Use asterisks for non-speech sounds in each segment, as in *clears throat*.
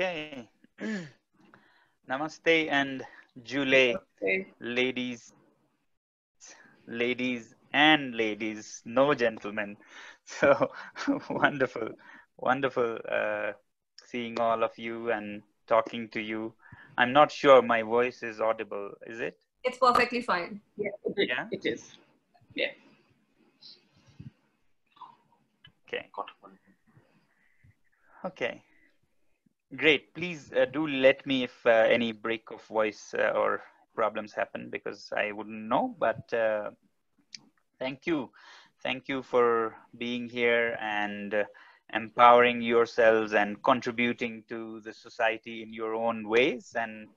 Okay. *clears throat* Namaste and Jule, ladies, ladies and ladies, no gentlemen. *laughs* So *laughs* wonderful, wonderful uh, seeing all of you and talking to you. I'm not sure my voice is audible, is it? It's perfectly fine. Yeah, it, yeah? it is. Yeah. Okay. Okay. Great. Please uh, do let me if uh, any break of voice uh, or problems happen because I wouldn't know. But uh, thank you. Thank you for being here and uh, empowering yourselves and contributing to the society in your own ways. And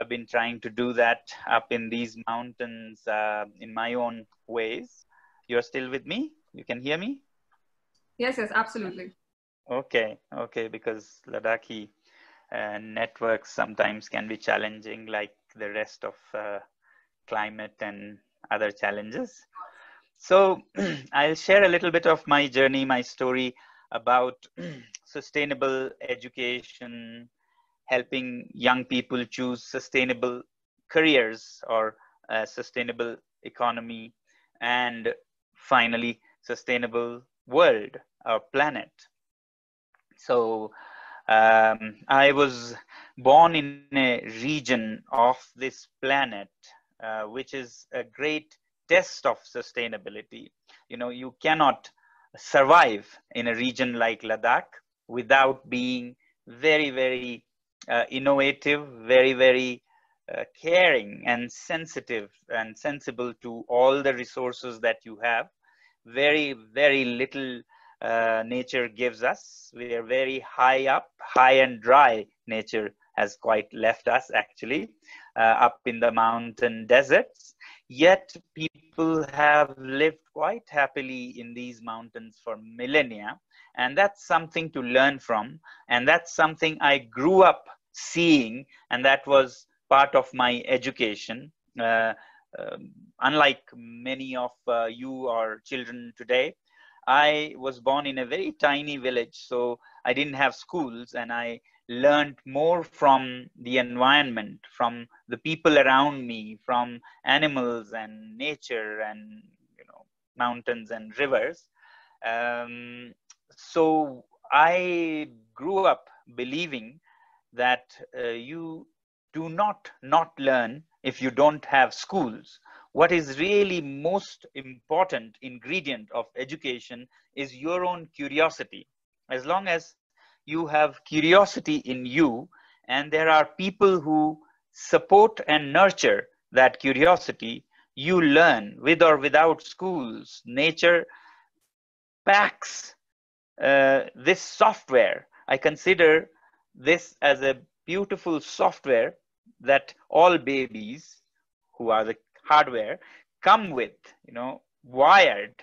I've been trying to do that up in these mountains uh, in my own ways. You're still with me? You can hear me? Yes, yes, absolutely. Okay, okay, because Ladakhi uh, networks sometimes can be challenging, like the rest of uh, climate and other challenges. So *clears throat* I'll share a little bit of my journey, my story about *clears throat* sustainable education, helping young people choose sustainable careers or a sustainable economy, and finally, sustainable world or planet. So um, I was born in a region of this planet, uh, which is a great test of sustainability. You know, you cannot survive in a region like Ladakh without being very, very uh, innovative, very, very uh, caring and sensitive and sensible to all the resources that you have. Very, very little uh, nature gives us. We are very high up, high and dry nature has quite left us actually uh, up in the mountain deserts. Yet people have lived quite happily in these mountains for millennia. And that's something to learn from. And that's something I grew up seeing. And that was part of my education. Uh, um, unlike many of uh, you or children today, I was born in a very tiny village, so I didn't have schools, and I learned more from the environment, from the people around me, from animals and nature and you know mountains and rivers. Um, so I grew up believing that uh, you do not not learn if you don't have schools what is really most important ingredient of education is your own curiosity. As long as you have curiosity in you and there are people who support and nurture that curiosity you learn with or without schools. Nature packs uh, this software. I consider this as a beautiful software that all babies who are the hardware come with, you know, wired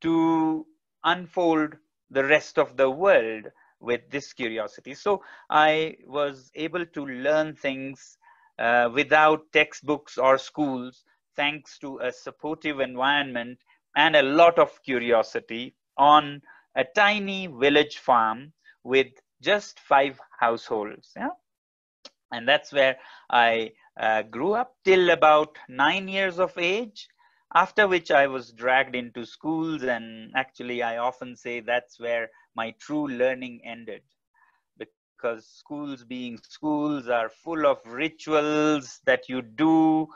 to unfold the rest of the world with this curiosity. So I was able to learn things uh, without textbooks or schools, thanks to a supportive environment and a lot of curiosity on a tiny village farm with just five households. Yeah? And that's where I uh, grew up till about nine years of age, after which I was dragged into schools. And actually, I often say that's where my true learning ended. Because schools, being schools, are full of rituals that you do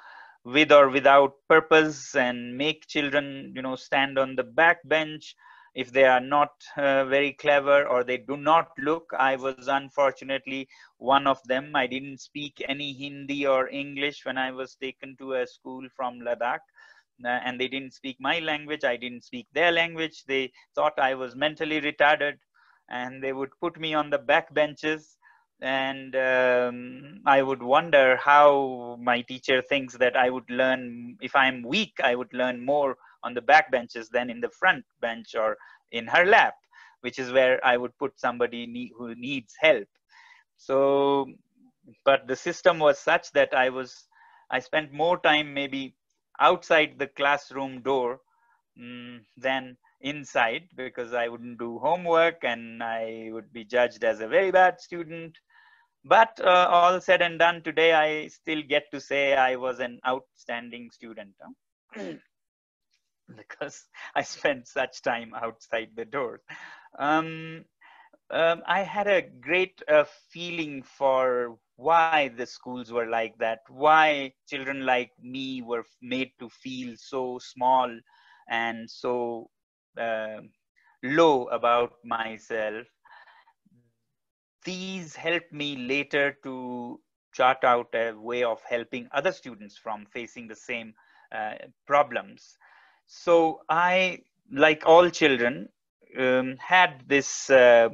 with or without purpose and make children, you know, stand on the back bench if they are not uh, very clever or they do not look i was unfortunately one of them. I didn't speak any hindi or english when i was taken to a school from ladakh uh, and they didn't speak my language. I didn't speak their language. They thought i was mentally retarded and they would put me on the back benches and um, i would wonder how my teacher thinks that i would learn if i'm weak i would learn more on the back benches than in the front bench or in her lap, which is where I would put somebody who needs help. So, but the system was such that I was, I spent more time maybe outside the classroom door um, than inside because I wouldn't do homework and I would be judged as a very bad student. But uh, all said and done today, I still get to say I was an outstanding student huh? *clears throat* *laughs* because I spent such time outside the door. Um, um, I had a great uh, feeling for why the schools were like that, why children like me were made to feel so small and so uh, low about myself. These helped me later to chart out a way of helping other students from facing the same uh, problems. So I, like all children, um, had this uh,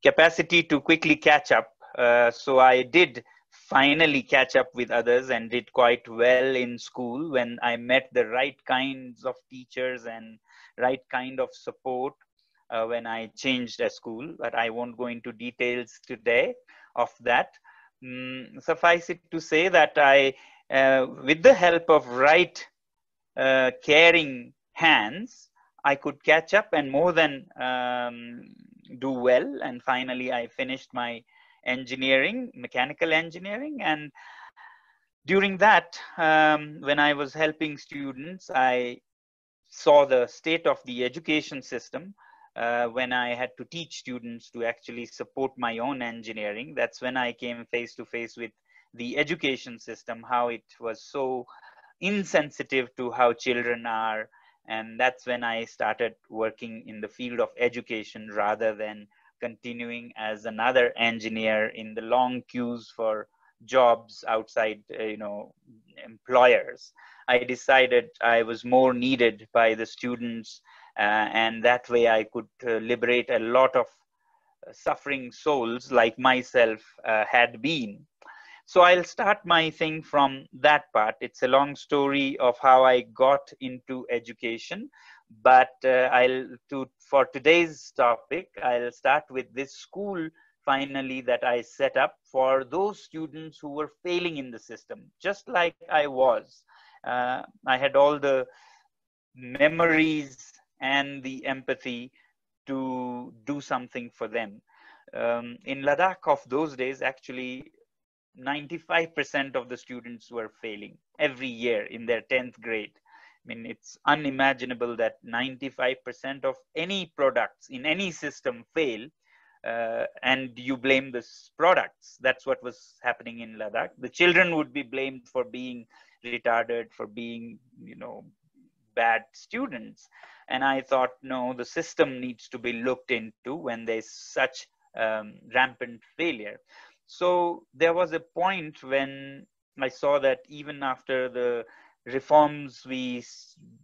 capacity to quickly catch up. Uh, so I did finally catch up with others and did quite well in school when I met the right kinds of teachers and right kind of support uh, when I changed a school. But I won't go into details today of that. Mm, suffice it to say that I, uh, with the help of right uh, caring hands, I could catch up and more than um, do well. And finally, I finished my engineering, mechanical engineering. And during that, um, when I was helping students, I saw the state of the education system uh, when I had to teach students to actually support my own engineering. That's when I came face to face with the education system, how it was so insensitive to how children are. And that's when i started working in the field of education rather than continuing as another engineer in the long queues for jobs outside uh, you know employers. I decided i was more needed by the students uh, and that way i could uh, liberate a lot of uh, suffering souls like myself uh, had been so I'll start my thing from that part. It's a long story of how I got into education, but uh, I'll to for today's topic, I'll start with this school finally that I set up for those students who were failing in the system, just like I was. Uh, I had all the memories and the empathy to do something for them. Um, in Ladakh of those days, actually, 95% of the students were failing every year in their 10th grade. I mean, it's unimaginable that 95% of any products in any system fail uh, and you blame the products. That's what was happening in Ladakh. The children would be blamed for being retarded, for being, you know, bad students. And I thought, no, the system needs to be looked into when there's such um, rampant failure. So there was a point when I saw that even after the reforms we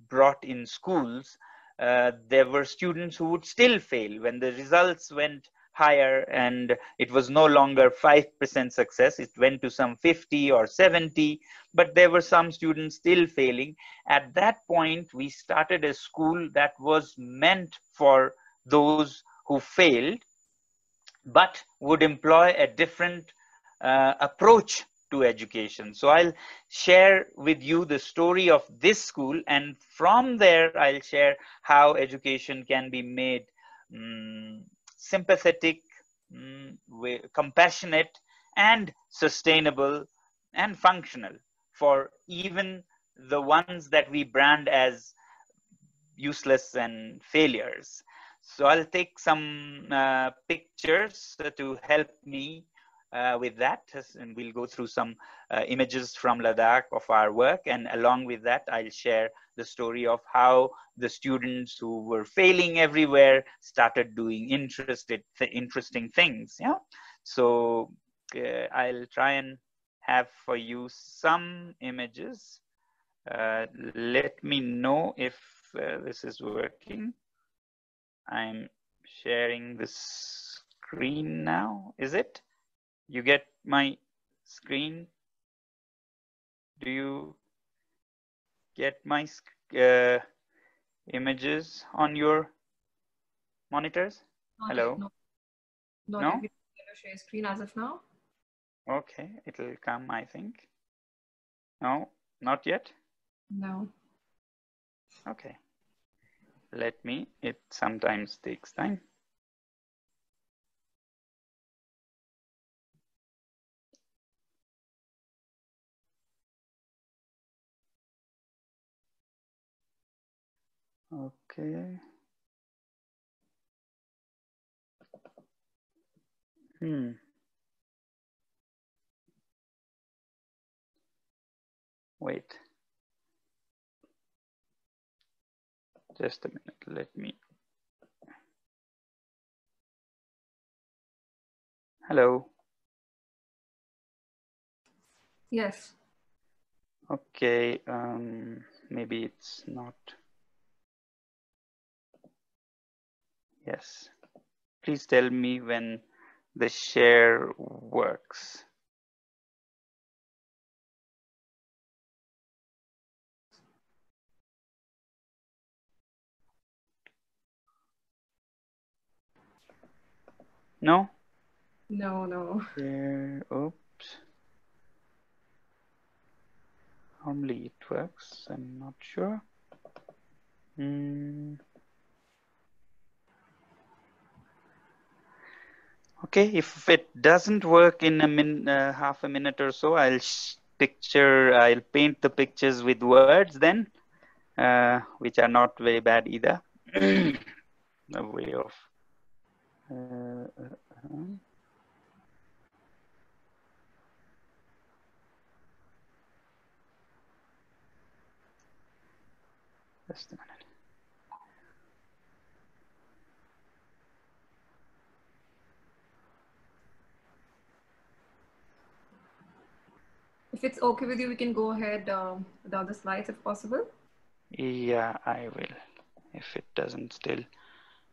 brought in schools, uh, there were students who would still fail when the results went higher and it was no longer 5% success. It went to some 50 or 70 but there were some students still failing. At that point we started a school that was meant for those who failed but would employ a different uh, approach to education. So I'll share with you the story of this school, and from there, I'll share how education can be made um, sympathetic, um, compassionate, and sustainable and functional for even the ones that we brand as useless and failures. So I'll take some uh, pictures to help me uh, with that and we'll go through some uh, images from Ladakh of our work. And along with that I'll share the story of how the students who were failing everywhere started doing interested th interesting things yeah? So uh, I'll try and have for you some images. Uh, let me know if uh, this is working I'm sharing the screen now. Is it? You get my screen? Do you get my uh, images on your monitors? Not Hello? No. Not No? Share screen as of now. Okay, it'll come, I think. No, not yet? No. Okay. Let me, it sometimes takes time. Okay. Hmm. Wait. Just a minute, let me. Hello. Yes. Okay, um, maybe it's not. Yes. Please tell me when the share works. No? No, no. Share, oops. Normally it works, I'm not sure. Hmm. Okay, if it doesn't work in a min, uh, half a minute or so, I'll picture, I'll paint the pictures with words then, uh, which are not very bad either. *clears throat* a way of. Uh, uh, just a minute. If it's okay with you, we can go ahead um, without the slides if possible. Yeah, I will. If it doesn't still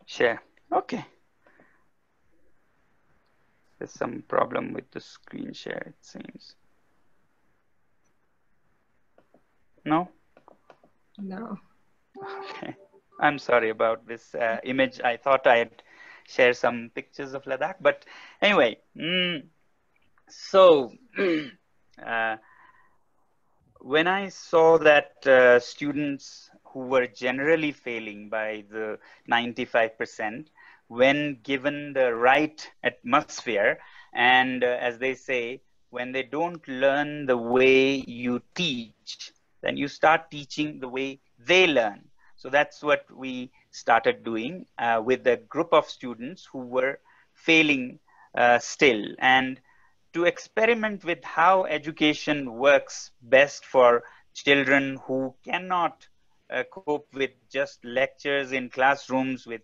share. Okay. There's some problem with the screen share, it seems. No? No. Okay. I'm sorry about this uh, image. I thought I'd share some pictures of Ladakh, but anyway. Mm, so *clears throat* uh, when I saw that uh, students who were generally failing by the 95%, when given the right atmosphere, and uh, as they say, when they don't learn the way you teach, then you start teaching the way they learn. So that's what we started doing uh, with a group of students who were failing uh, still. And to experiment with how education works best for children who cannot uh, cope with just lectures in classrooms with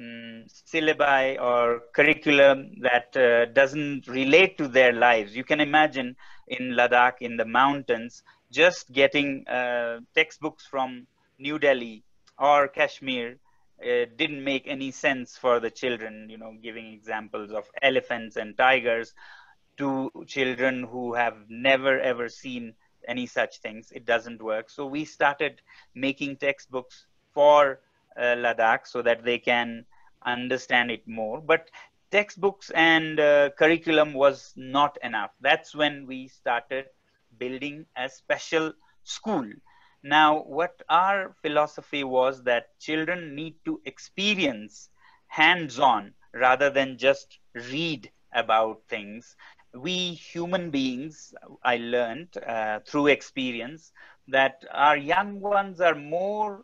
um, syllabi or curriculum that uh, doesn't relate to their lives. You can imagine in Ladakh, in the mountains, just getting uh, textbooks from New Delhi or Kashmir uh, didn't make any sense for the children, you know, giving examples of elephants and tigers to children who have never ever seen any such things. It doesn't work. So we started making textbooks for uh, Ladakh so that they can understand it more. But textbooks and uh, curriculum was not enough. That's when we started building a special school. Now, what our philosophy was that children need to experience hands on rather than just read about things we human beings, I learned uh, through experience that our young ones are more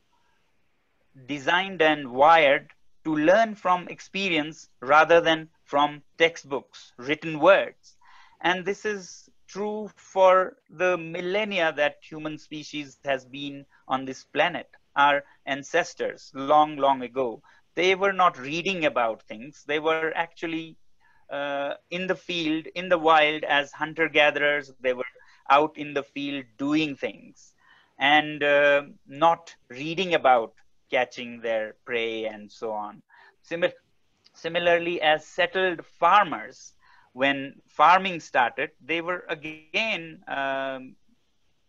designed and wired to learn from experience rather than from textbooks, written words. And this is true for the millennia that human species has been on this planet. Our ancestors, long, long ago, they were not reading about things. They were actually uh, in the field, in the wild, as hunter gatherers. They were out in the field doing things and uh, not reading about catching their prey and so on. Simil- similarly, as settled farmers, when farming started, they were again, um,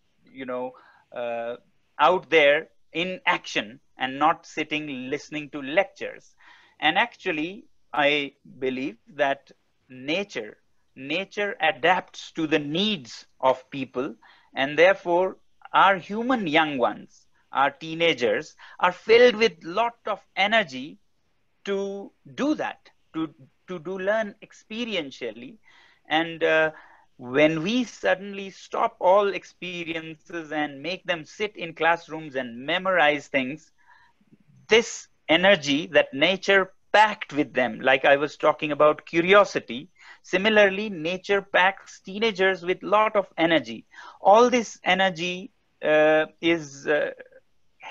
you know, uh, out there in action and not sitting listening to lectures. And actually, I believe that nature, nature adapts to the needs of people and therefore our human young ones our teenagers are filled with lot of energy to do that to to do learn experientially. And uh, when we suddenly stop all experiences and make them sit in classrooms and memorize things this energy that nature packed with them like i was talking about curiosity similarly nature packs teenagers with lot of energy. All this energy uh, is uh,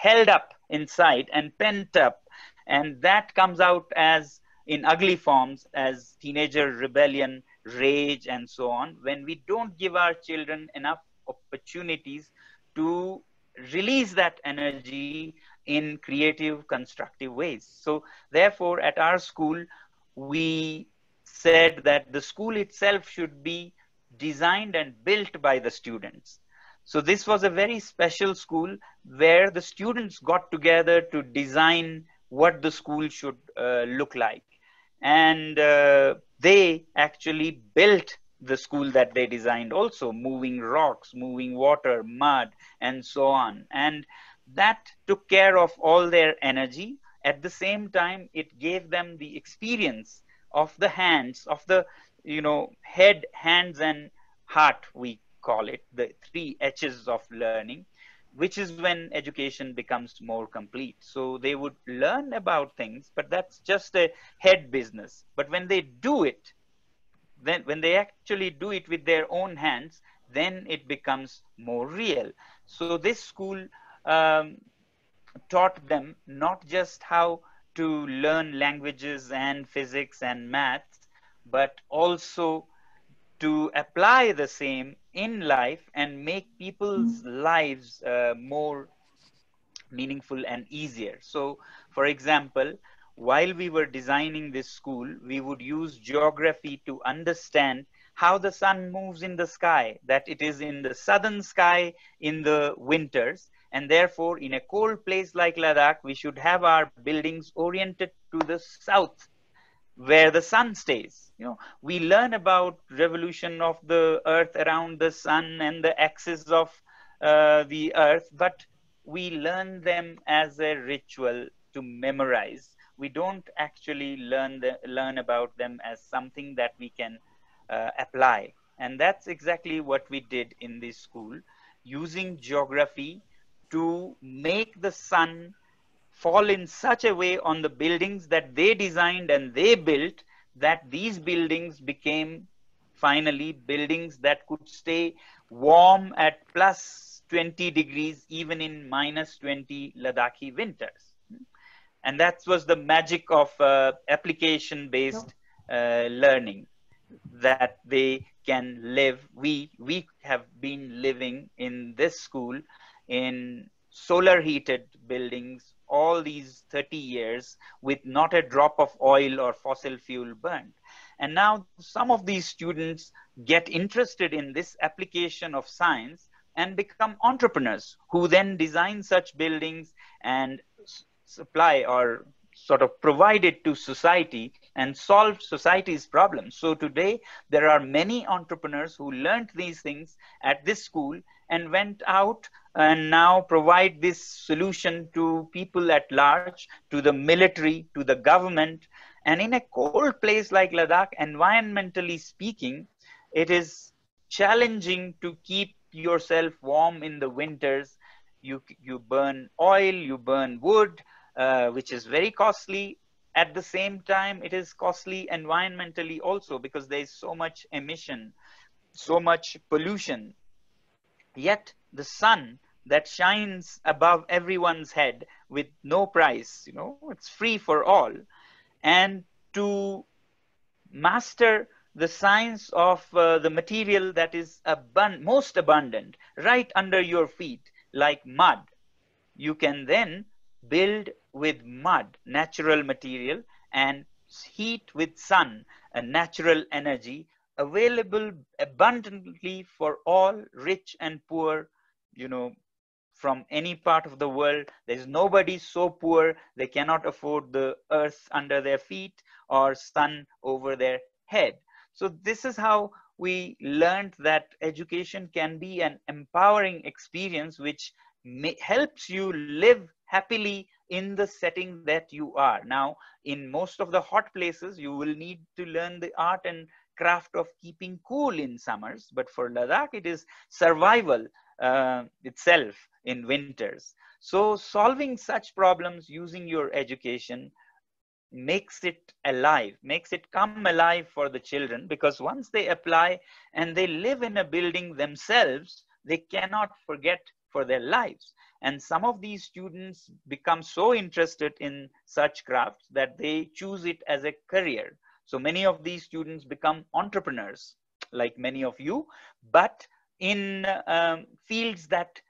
held up inside and pent up. And that comes out as in ugly forms as teenager rebellion rage and so on when we don't give our children enough opportunities to release that energy in creative constructive ways. So therefore at our school we said that the school itself should be designed and built by the students so this was a very special school where the students got together to design what the school should uh, look like. And uh, they actually built the school that they designed also moving rocks moving water mud and so on. And that took care of all their energy. At the same time it gave them the experience of the hands of the you know head hands and heart we call it the three h's of learning which is when education becomes more complete. So they would learn about things, but that's just a head business. But when they do it, then when they actually do it with their own hands, then it becomes more real. So this school um, taught them not just how to learn languages and physics and maths, but also to apply the same in life and make people's mm-hmm. lives uh, more meaningful and easier. So, for example, while we were designing this school, we would use geography to understand how the sun moves in the sky, that it is in the southern sky in the winters. And therefore, in a cold place like Ladakh, we should have our buildings oriented to the south where the sun stays. You know we learn about revolution of the earth around the sun and the axis of uh, the earth but we learn them as a ritual to memorize. We don't actually learn the, learn about them as something that we can uh, apply. And that's exactly what we did in this school using geography to make the sun fall in such a way on the buildings that they designed and they built that these buildings became finally buildings that could stay warm at plus 20 degrees even in minus 20 Ladakhi winters. And that was the magic of uh, application based uh, learning that they can live. We, we have been living in this school in solar heated buildings all these 30 years with not a drop of oil or fossil fuel burned. And now some of these students get interested in this application of science and become entrepreneurs who then design such buildings and supply or sort of provide it to society and solve society's problems. So today there are many entrepreneurs who learned these things at this school and went out and now provide this solution to people at large, to the military, to the government. And in a cold place like Ladakh, environmentally speaking, it is challenging to keep yourself warm in the winters. You, you burn oil, you burn wood, uh, which is very costly. At the same time, it is costly environmentally also because there is so much emission, so much pollution. Yet the sun that shines above everyone's head with no price, you know, it's free for all. And to master the science of uh, the material that is most abundant right under your feet, like mud, you can then build with mud, natural material, and heat with sun, a natural energy available abundantly for all rich and poor, you know, from any part of the world. There's nobody so poor they cannot afford the earth under their feet or sun over their head. So this is how we learned that education can be an empowering experience which may, helps you live happily in the setting that you are. Now, in most of the hot places, you will need to learn the art and craft of keeping cool in summers. But for Ladakh, it is survival uh, itself in winters. So solving such problems using your education makes it alive, makes it come alive for the children because once they apply and they live in a building themselves, they cannot forget for their lives. And some of these students become so interested in such crafts that they choose it as a career. So many of these students become entrepreneurs, like many of you, but in um, fields that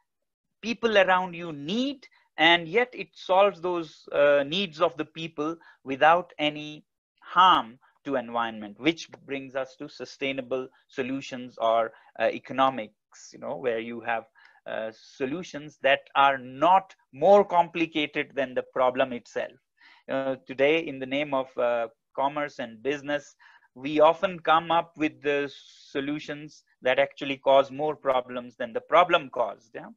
people around you need and yet it solves those uh, needs of the people without any harm to environment which brings us to sustainable solutions or uh, economics you know where you have uh, solutions that are not more complicated than the problem itself. Uh, today in the name of uh, commerce and business we often come up with the solutions that actually cause more problems than the problem caused yeah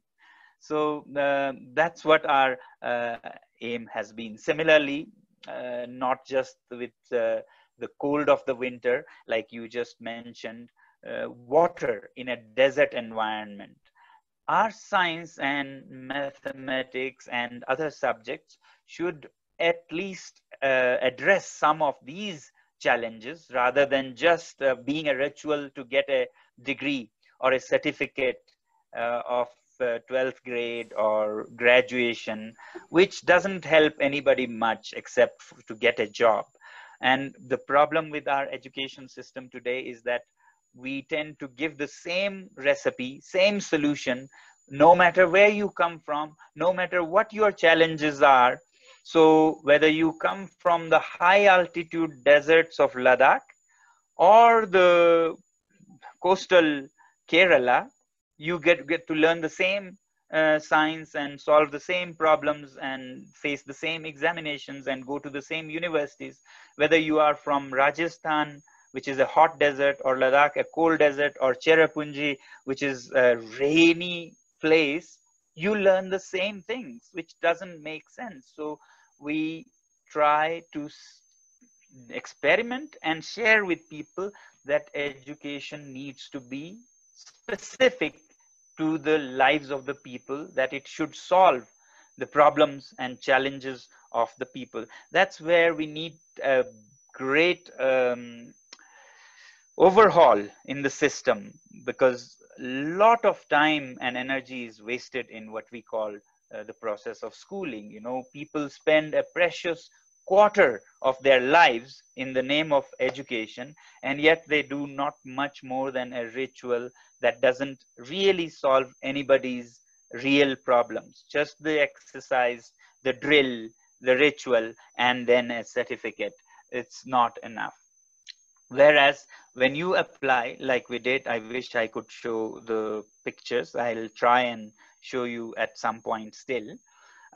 so uh, that's what our uh, aim has been. Similarly, uh, not just with uh, the cold of the winter, like you just mentioned, uh, water in a desert environment. Our science and mathematics and other subjects should at least uh, address some of these challenges rather than just being a ritual to get a degree or a certificate of 12th uh, grade or graduation, which doesn't help anybody much except to get a job. And the problem with our education system today is that we tend to give the same recipe, same solution, no matter where you come from, no matter what your challenges are. So whether you come from the high altitude deserts of Ladakh or the coastal Kerala, you get, get to learn the same uh, science and solve the same problems and face the same examinations and go to the same universities, whether you are from Rajasthan, which is a hot desert, or Ladakh, a cold desert, or Cherrapunji, which is a rainy place, you learn the same things, which doesn't make sense. So we try to experiment and share with people that education needs to be specific to the lives of the people, that it should solve the problems and challenges of the people. That's where we need a great um, overhaul in the system because a lot of time and energy is wasted in what we call uh, the process of schooling. You know, people spend a precious quarter of their lives in the name of education, and yet they do not much more than a ritual that doesn't really solve anybody's real problems. Just the exercise, the drill, the ritual, and then a certificate. It's not enough. Whereas when you apply, like we did, I wish I could show the pictures. I'll try and show you at some point still.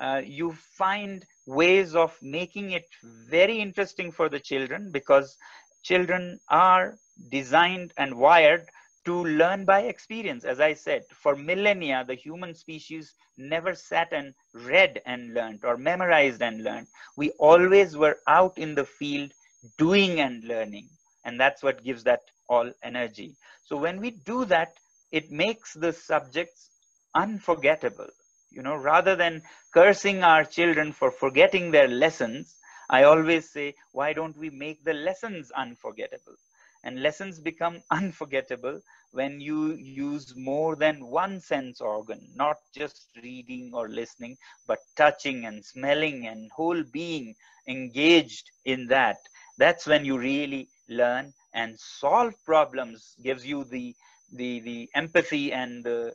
Uh, you find ways of making it very interesting for the children because children are designed and wired to learn by experience. As I said, for millennia, the human species never sat and read and learned or memorized and learned. We always were out in the field doing and learning. And that's what gives that all energy. So when we do that, it makes the subjects unforgettable. You know, rather than cursing our children for forgetting their lessons, I always say, why don't we make the lessons unforgettable? And lessons become *laughs* unforgettable when you use more than one sense organ, not just reading or listening, but touching and smelling and whole being engaged in that. That's when you really learn and solve problems, gives you the, the, the empathy and the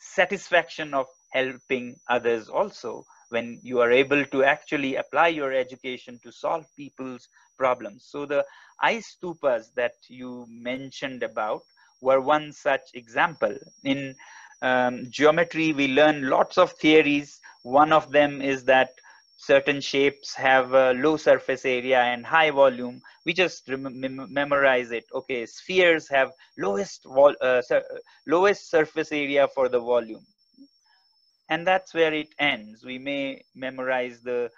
satisfaction of helping others also when you are able to actually apply your education to solve people's problems. So the ice stupas that you mentioned about were one such example. In um, geometry, we learn lots of theories. One of them is that certain shapes have a low surface area and high volume. We just memorize it. Okay, spheres have lowest, uh, lowest surface area for the volume. and that's where it ends. We may memorize the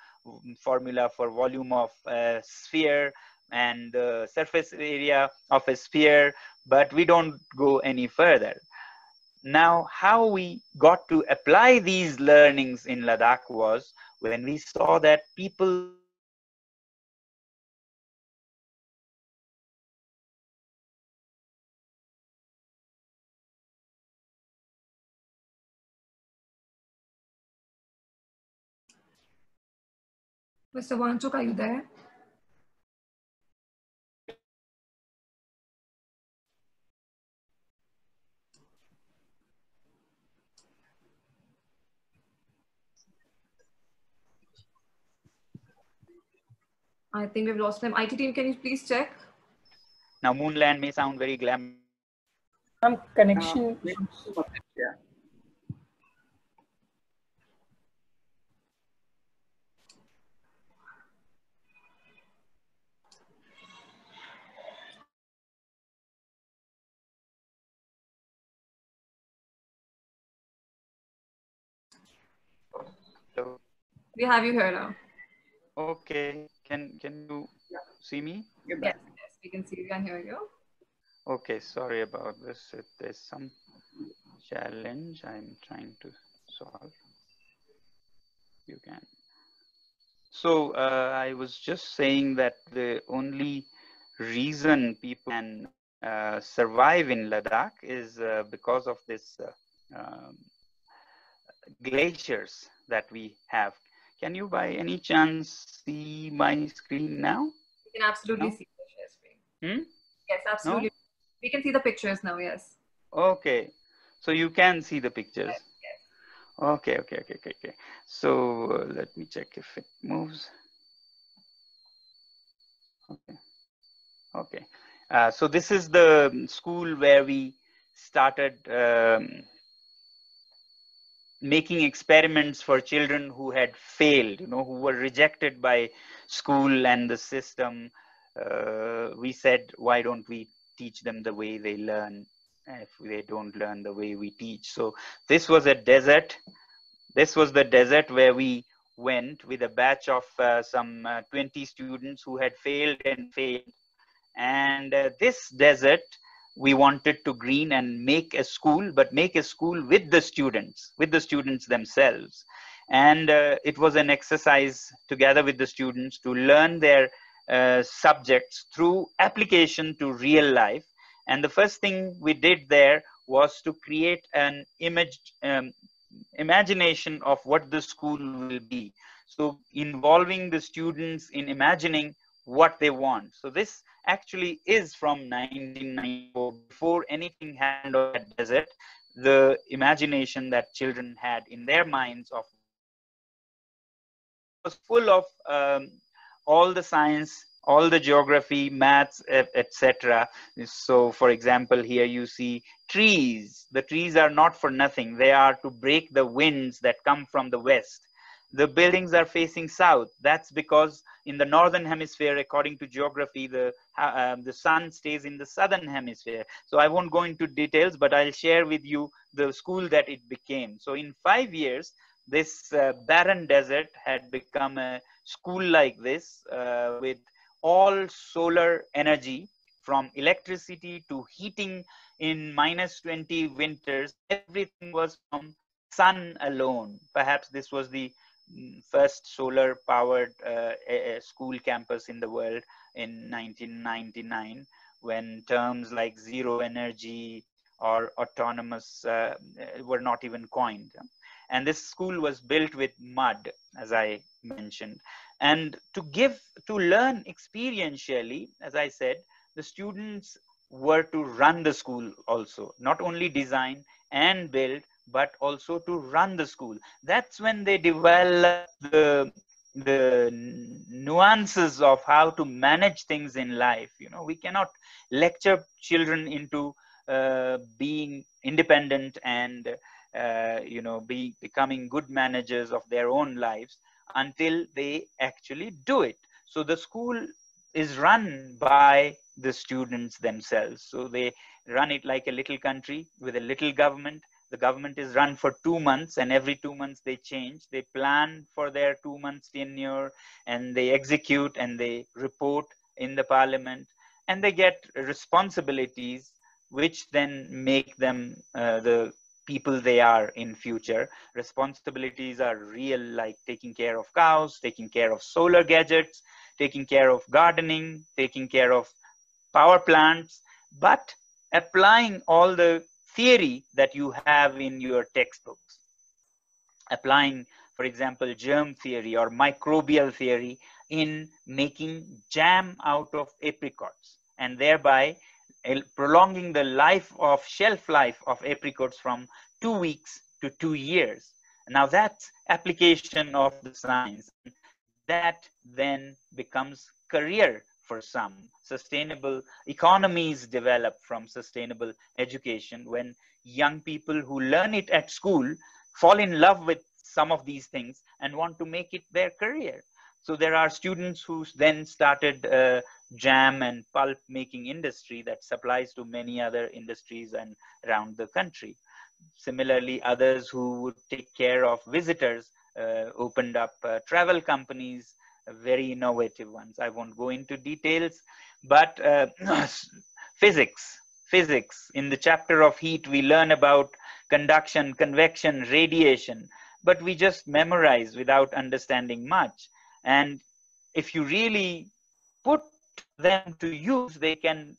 formula for volume of a sphere and the surface area of a sphere, but we don't go any further. Now, how we got to apply these learnings in Ladakh was when we saw that people Mr. Wangchuk, are you there? I think we've lost them. IT team, can you please check? Now, Moonland may sound very glam. Some connection. Uh, yeah. We have you here now. okay, can can you see me? You're Yes, back. yes, we can see you and hear you. Okay, sorry about this. If there's some challenge I'm trying to solve, you can. So uh, I was just saying that the only reason people can uh, survive in Ladakh is uh, because of this uh, um, glaciers that we have. Can you by any chance see my screen now? You can absolutely No? see the share screen. Hmm? Yes, absolutely. We can see the pictures now, yes. Okay, so you can see the pictures. Yes, yes. Okay, okay, okay, okay, okay. So uh, let me check if it moves. Okay, okay. Uh, so this is the school where we started um, making experiments for children who had failed, you know, who were rejected by school and the system. Uh, we said, why don't we teach them the way they learn if they don't learn the way we teach? So this was a desert. This was the desert where we went with a batch of uh, some uh, 20 students who had failed and failed. And uh, this desert, we wanted to green and make a school, but make a school with the students, with the students themselves. And uh, it was an exercise together with the students to learn their uh, subjects through application to real life. And the first thing we did there was to create an image, um, imagination of what the school will be. So involving the students in imagining what they want. So this actually is from 1994, before anything happened on that desert, the imagination that children had in their minds of was full of um, all the science all the geography maths etc so for example here you see trees. The trees are not for nothing. They are to break the winds that come from the west the buildings are facing south. That's because in the northern hemisphere according to geography the uh, the sun stays in the southern hemisphere. So i won't go into details but i'll share with you the school that it became. So in 5 years this uh, barren desert had become a school like this uh, with all solar energy from electricity to heating in minus 20 winters everything was from sun alone. Perhaps this was the first solar powered uh, school campus in the world in 1999 when terms like zero energy or autonomous uh, were not even coined. And this school was built with mud as i mentioned. And to give to learn experientially as i said the students were to run the school also not only design and build but also to run the school. That's when they develop the the nuances of how to manage things in life you know. We cannot lecture children into uh, being independent and uh, you know be becoming good managers of their own lives until they actually do it. So the school is run by the students themselves. So they run it like a little country with a little government the government is run for two months and every two months they change. They plan for their two months tenure and they execute and they report in the parliament and they get responsibilities which then make them uh, the people they are in future. Responsibilities are real like taking care of cows taking care of solar gadgets taking care of gardening taking care of power plants. But applying all the theory that you have in your textbooks. Applying, for example, germ theory or microbial theory in making jam out of apricots and thereby prolonging the life of shelf life of apricots from two weeks to two years. Now that's application of the science. That then becomes career for some. Sustainable economies develop from sustainable education when young people who learn it at school fall in love with some of these things and want to make it their career. So there are students who then started uh, jam and pulp making industry that supplies to many other industries and around the country. Similarly, others who would take care of visitors uh, opened up uh, travel companies very innovative ones. I won't go into details, but uh, *clears throat* physics, physics. In the chapter of heat, we learn about conduction, convection, radiation, but we just memorize without understanding much. And if you really put them to use, they can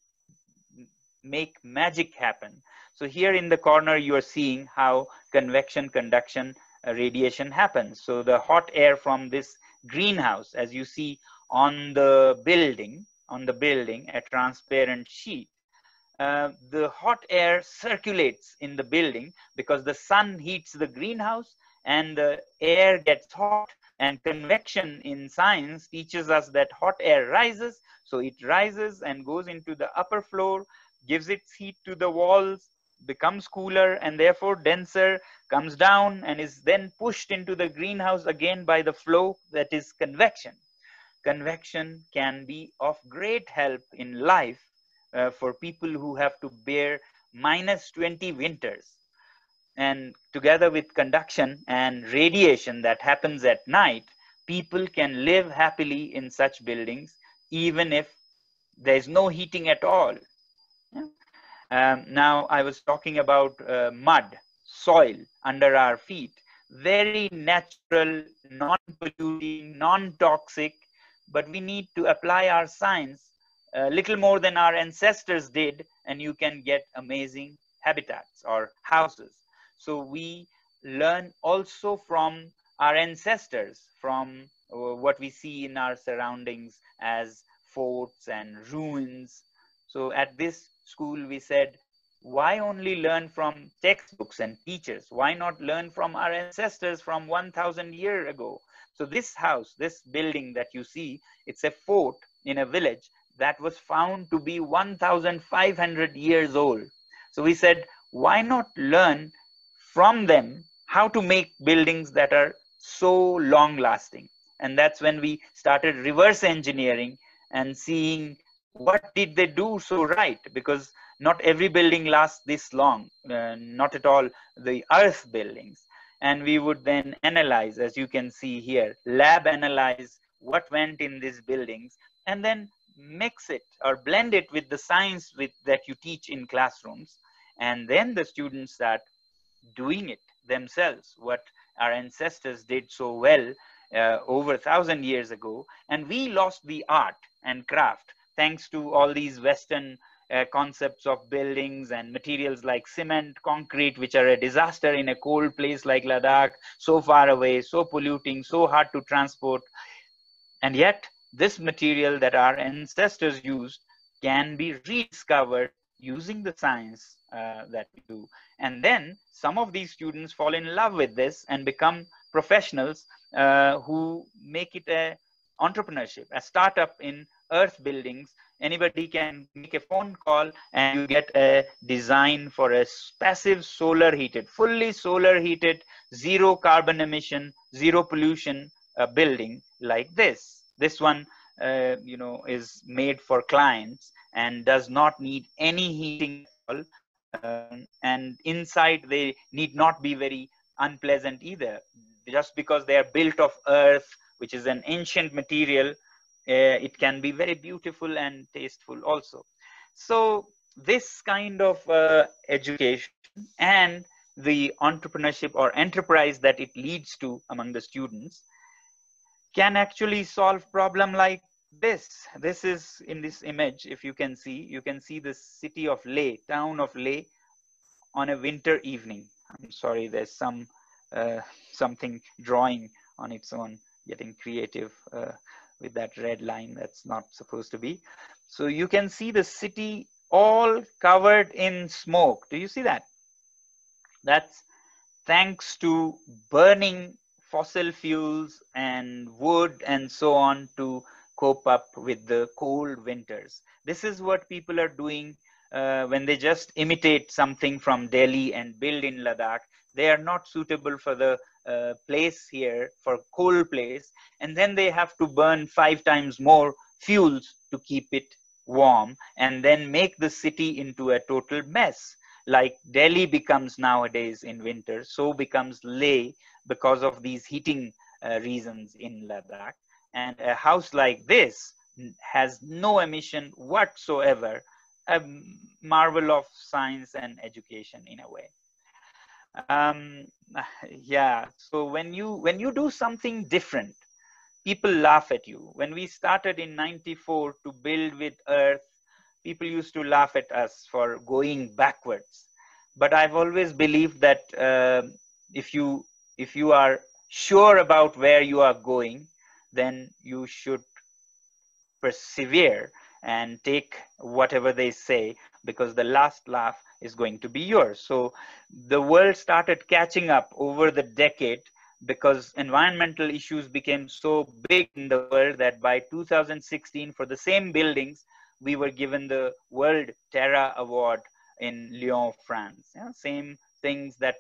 make magic happen. So here in the corner, you are seeing how convection, conduction, uh, radiation happens. So the hot air from this greenhouse as you see on the building on the building a transparent sheet. Uh, the hot air circulates in the building because the sun heats the greenhouse and the air gets hot and convection in science teaches us that hot air rises. So it rises and goes into the upper floor gives its heat to the walls becomes cooler and therefore denser comes down and is then pushed into the greenhouse again by the flow that is convection. Convection can be of great help in life uh, for people who have to bear minus 20 winters. And together with conduction and radiation that happens at night, people can live happily in such buildings even if there's no heating at all. Um, now, I was talking about uh, mud, soil under our feet. Very natural, non-polluting, non-toxic, but we need to apply our science a little more than our ancestors did, and you can get amazing habitats or houses. So we learn also from our ancestors, from uh, what we see in our surroundings as forts and ruins. So at this school, we said, why only learn from textbooks and teachers? Why not learn from our ancestors from 1000 years ago? So this house, this building that you see, it's a fort in a village that was found to be 1500 years old. So we said, why not learn from them how to make buildings that are so long lasting? And that's when we started reverse engineering and seeing what did they do so right? Because not every building lasts this long uh, not at all the earth buildings. And we would then analyze as you can see here lab analyze what went in these buildings and then mix it or blend it with the science with that you teach in classrooms. And then the students start doing it themselves what our ancestors did so well uh, over a thousand years ago. And we lost the art and craft thanks to all these Western uh, concepts of buildings and materials like cement, concrete, which are a disaster in a cold place like Ladakh, so far away, so polluting, so hard to transport. And yet, this material that our ancestors used can be rediscovered using the science uh, that we do. And then some of these students fall in love with this and become professionals uh, who make it a entrepreneurship, a startup in earth buildings anybody can make a phone call and you get a design for a passive solar heated fully solar heated zero carbon emission zero pollution uh, building like this this one uh, you know is made for clients and does not need any heating at Um, and inside, they need not be very unpleasant either. Just because they are built of earth, which is an ancient material, it can be very beautiful and tasteful also. So this kind of uh, education and the entrepreneurship or enterprise that it leads to among the students can actually solve problem like this this is in this image if you can see you can see the city of leh town of leh on a winter evening i'm sorry there's some uh, something drawing on its own getting creative uh, with that red line that's not supposed to be so you can see the city all covered in smoke do you see that that's thanks to burning fossil fuels and wood and so on to cope up with the cold winters. This is what people are doing uh, when they just imitate something from Delhi and build in Ladakh. They are not suitable for the uh, place here, for cold place, and then they have to burn five times more fuels to keep it warm and then make the city into a total mess like Delhi becomes nowadays in winter, so becomes Leh because of these heating uh, reasons in Ladakh. And a house like this has no emission whatsoever, a marvel of science and education in a way. Um, yeah, so when you when you do something different, people laugh at you. When we started in 94 to build with earth people used to laugh at us for going backwards but i've always believed that uh, if you if you are sure about where you are going then you should persevere and take whatever they say because the last laugh is going to be yours so the world started catching up over the decade because environmental issues became so big in the world that by 2016 for the same buildings we were given the World Terra Award in Lyon, France. Yeah? Same things that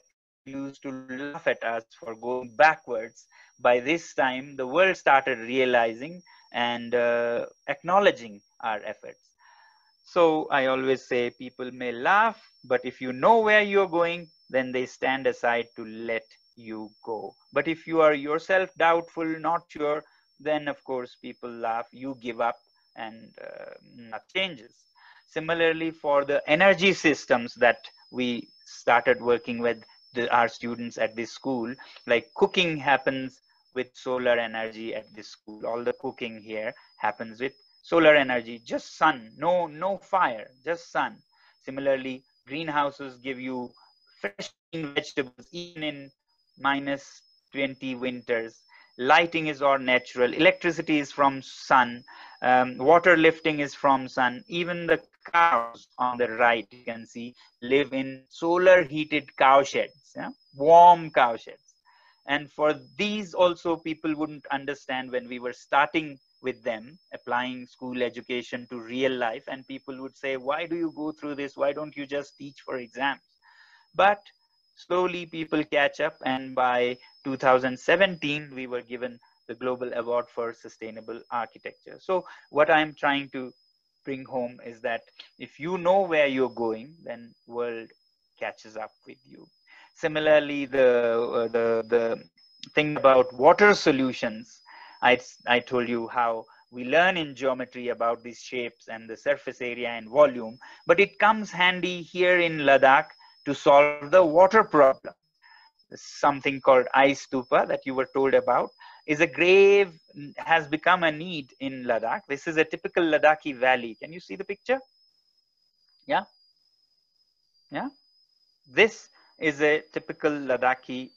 used to laugh at us for going backwards. By this time, the world started realizing and uh, acknowledging our efforts. So I always say people may laugh, but if you know where you're going, then they stand aside to let you go. But if you are yourself doubtful, not sure, then of course people laugh, you give up, and uh, nothing changes. Similarly, for the energy systems that we started working with the, our students at this school, like cooking happens with solar energy at this school. All the cooking here happens with solar energy, just sun, no, no fire, just sun. Similarly, greenhouses give you fresh vegetables even in minus 20 winters. Lighting is all natural. Electricity is from sun. Um, water lifting is from sun. Even the cows on the right you can see live in solar heated cow sheds yeah? warm cow sheds. And for these also people wouldn't understand when we were starting with them applying school education to real life and people would say why do you go through this? Why don't you just teach for exams? But slowly people catch up and by 2017 we were given the global award for sustainable architecture. So what i'm trying to bring home is that if you know where you're going then world catches up with you. Similarly the uh, the the thing about water solutions i i told you how we learn in geometry about these shapes and the surface area and volume but it comes handy here in ladakh to solve the water problem. Something called ice stupa that you were told about is a grave, has become a need in Ladakh. This is a typical Ladakhi valley. Can you see the picture? Yeah? Yeah? This is a typical Ladakhi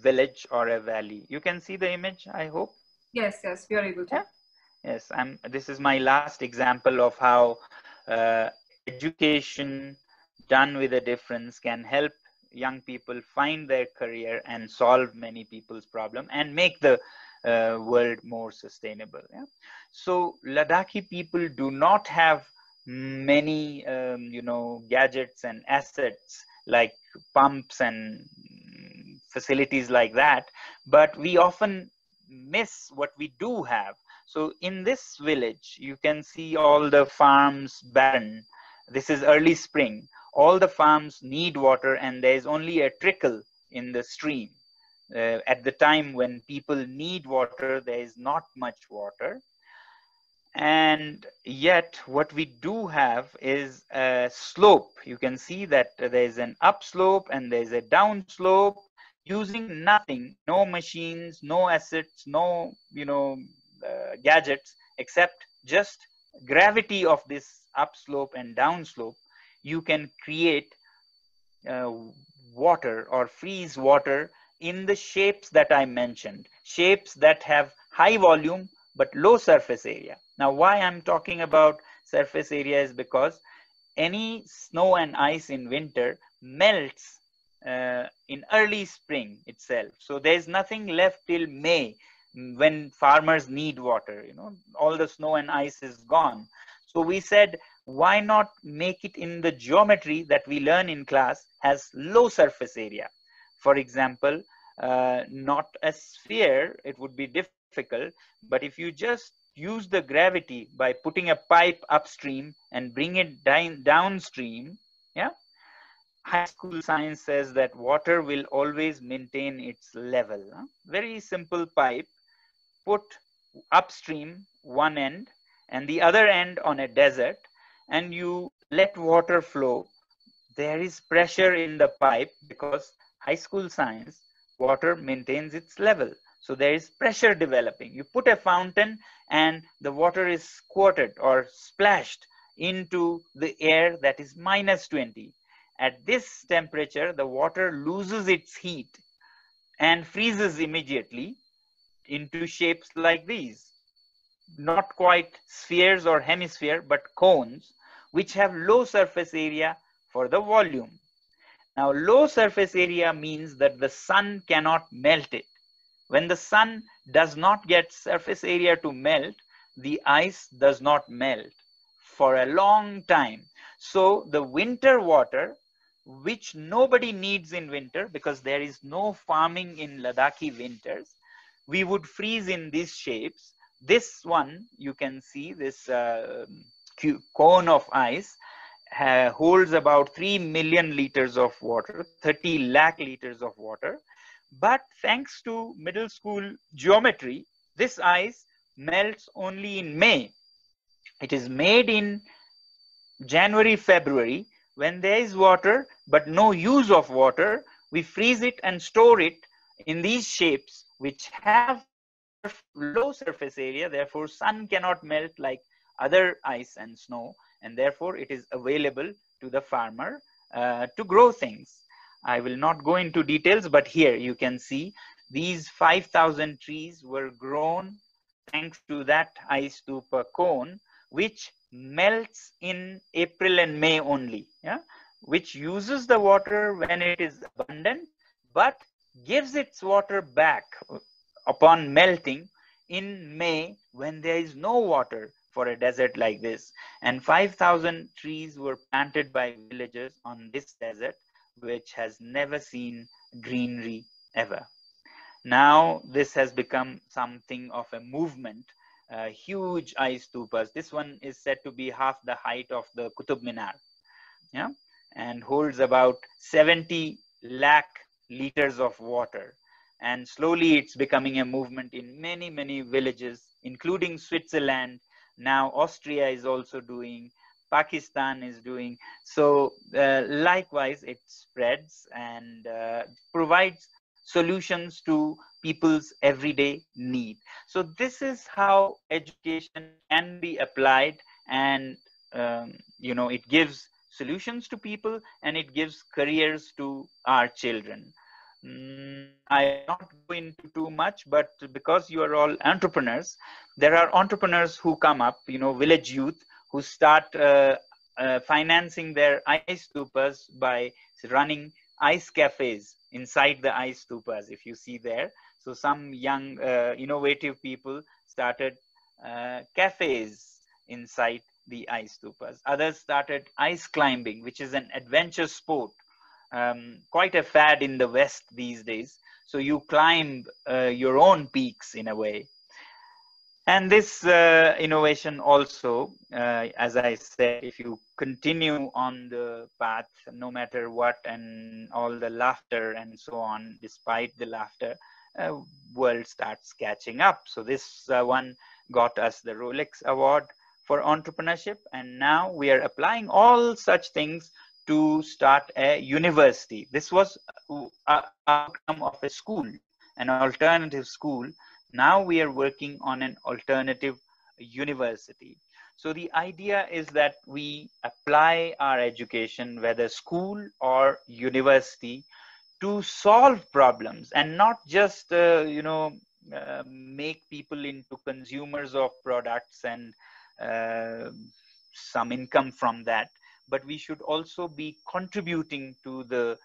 village or a valley. You can see the image, I hope? Yes, yes, we are able to. Yeah? Yes, I'm, this is my last example of how uh, education done with a difference can help young people find their career and solve many people's problem and make the uh, world more sustainable yeah? so ladakhi people do not have many um, you know gadgets and assets like pumps and facilities like that but we often miss what we do have so in this village you can see all the farms barren this is early spring all the farms need water and there is only a trickle in the stream. Uh, at the time when people need water, there is not much water. And yet what we do have is a slope. You can see that there is an upslope and there is a downslope using nothing, no machines, no assets, no, you know, uh, gadgets, except just gravity of this upslope and downslope, you can create uh, water or freeze water in the shapes that I mentioned, shapes that have high volume but low surface area. Now, why I'm talking about surface area is because any snow and ice in winter melts uh, in early spring itself. So there's nothing left till May when farmers need water, you know, all the snow and ice is gone. So we said, why not make it in the geometry that we learn in class as low surface area? For example, uh, not a sphere, it would be difficult, but if you just use the gravity by putting a pipe upstream and bring it down downstream, yeah, high school science says that water will always maintain its level. Very simple pipe, put upstream one end and the other end on a desert and you let water flow. There is pressure in the pipe because high school science, water maintains its level. So there is pressure developing. You put a fountain and the water is squirted or splashed into the air that is minus 20. At this temperature, the water loses its heat and freezes immediately into shapes like these. Not quite spheres or hemisphere, but cones, which have low surface area for the volume. Now, low surface area means that the sun cannot melt it. When the sun does not get surface area to melt, the ice does not melt for a long time. So the winter water, which nobody needs in winter because there is no farming in Ladakhi winters, we would freeze in these shapes. This one, you can see this uh, cone of ice uh, holds about 3 million liters of water, 30 lakh liters of water. But thanks to middle school geometry, this ice melts only in May. It is made in January, February, when there is water, but no use of water, we freeze it and store it in these shapes, which have low surface area. Therefore, sun cannot melt like other ice and snow and therefore it is available to the farmer uh, to grow things. I will not go into details, but here you can see these 5,000 trees were grown thanks to that ice stupa cone, which melts in April and May only, yeah? which uses the water when it is abundant, but gives its water back upon melting in May when there is no water for a desert like this. And 5,000 trees were planted by villagers on this desert, which has never seen greenery ever. Now, this has become something of a movement, uh, huge ice stupas. This one is said to be half the height of the Qutub Minar, yeah, and holds about 70 lakh liters of water. And slowly it's becoming a movement in many, many villages, including Switzerland, now Austria is also doing, Pakistan is doing. So uh, likewise, it spreads and uh, provides solutions to people's everyday need. So this is how education can be applied and um, you know it gives solutions to people and it gives careers to our children. Mm, I not go into too much, but because you are all entrepreneurs, there are entrepreneurs who come up, you know, village youth who start uh, uh, financing their ice stupas by running ice cafes inside the ice stupas, if you see there. So some young, uh, innovative people started uh, cafes inside the ice stupas. Others started ice climbing, which is an adventure sport um, quite a fad in the West these days. So you climb uh, your own peaks in a way. And this uh, innovation also, uh, as I said, if you continue on the path, no matter what, and all the laughter and so on, despite the laughter, uh, world starts catching up. So this uh, one got us the Rolex Award for entrepreneurship, and now we are applying all such things to start a university. This was an uh, outcome of a school, an alternative school now we are working on an alternative university. So the idea is that we apply our education, whether school or university, to solve problems and not just, uh, you know, uh, make people into consumers of products and uh, some income from that. But we should also be contributing to the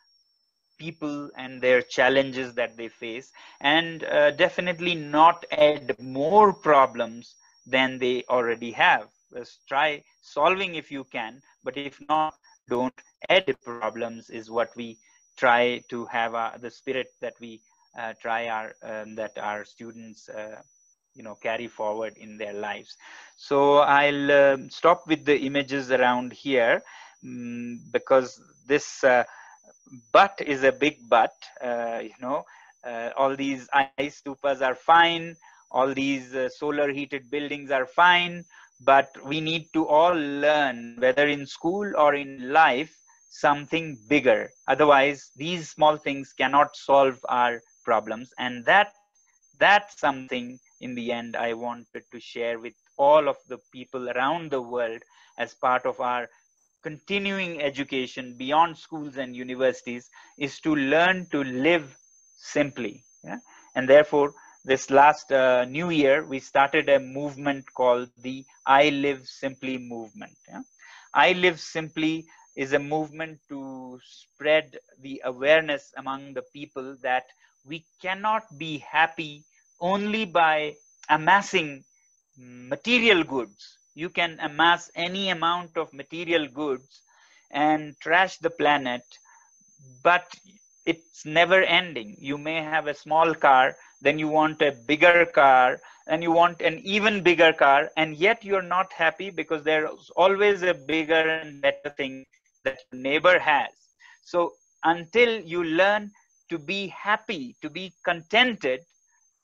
people and their challenges that they face. And uh, definitely not add more problems than they already have. Let's try solving if you can but if not don't add problems is what we try to have uh, the spirit that we uh, try our um, that our students uh, you know carry forward in their lives. So i'll um, stop with the images around here um, because this uh, but is a big but. Uh, you know, uh, all these ice stupas are fine. All these uh, solar heated buildings are fine. But we need to all learn, whether in school or in life, something bigger. Otherwise, these small things cannot solve our problems. And that that's something in the end I wanted to share with all of the people around the world as part of our continuing education beyond schools and universities is to learn to live simply. Yeah? And therefore, this last uh, new year, we started a movement called the I Live Simply movement. Yeah? I Live Simply is a movement to spread the awareness among the people that we cannot be happy only by amassing material goods you can amass any amount of material goods and trash the planet but it's never ending. You may have a small car then you want a bigger car and you want an even bigger car and yet you're not happy because there's always a bigger and better thing that your neighbor has. So until you learn to be happy to be contented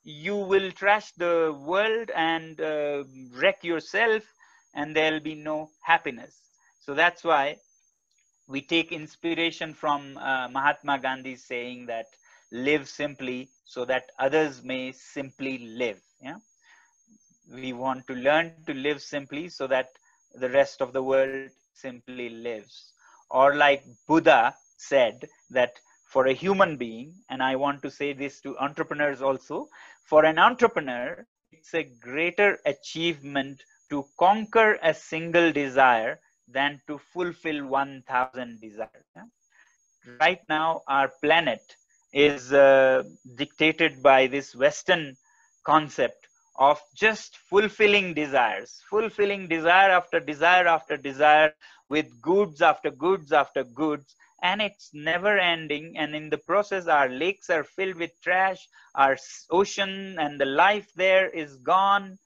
you will trash the world and uh, wreck yourself and there'll be no happiness. So that's why we take inspiration from uh, Mahatma Gandhi saying that live simply so that others may simply live. Yeah? We want to learn to live simply so that the rest of the world simply lives. Or like Buddha said that for a human being, and I want to say this to entrepreneurs also, for an entrepreneur, it's a greater achievement to conquer a single desire than to fulfill 1000 desires. Right now, our planet is uh, dictated by this Western concept of just fulfilling desires, fulfilling desire after desire after desire with goods after goods after goods. And it's never ending. And in the process, our lakes are filled with trash, our ocean and the life there is gone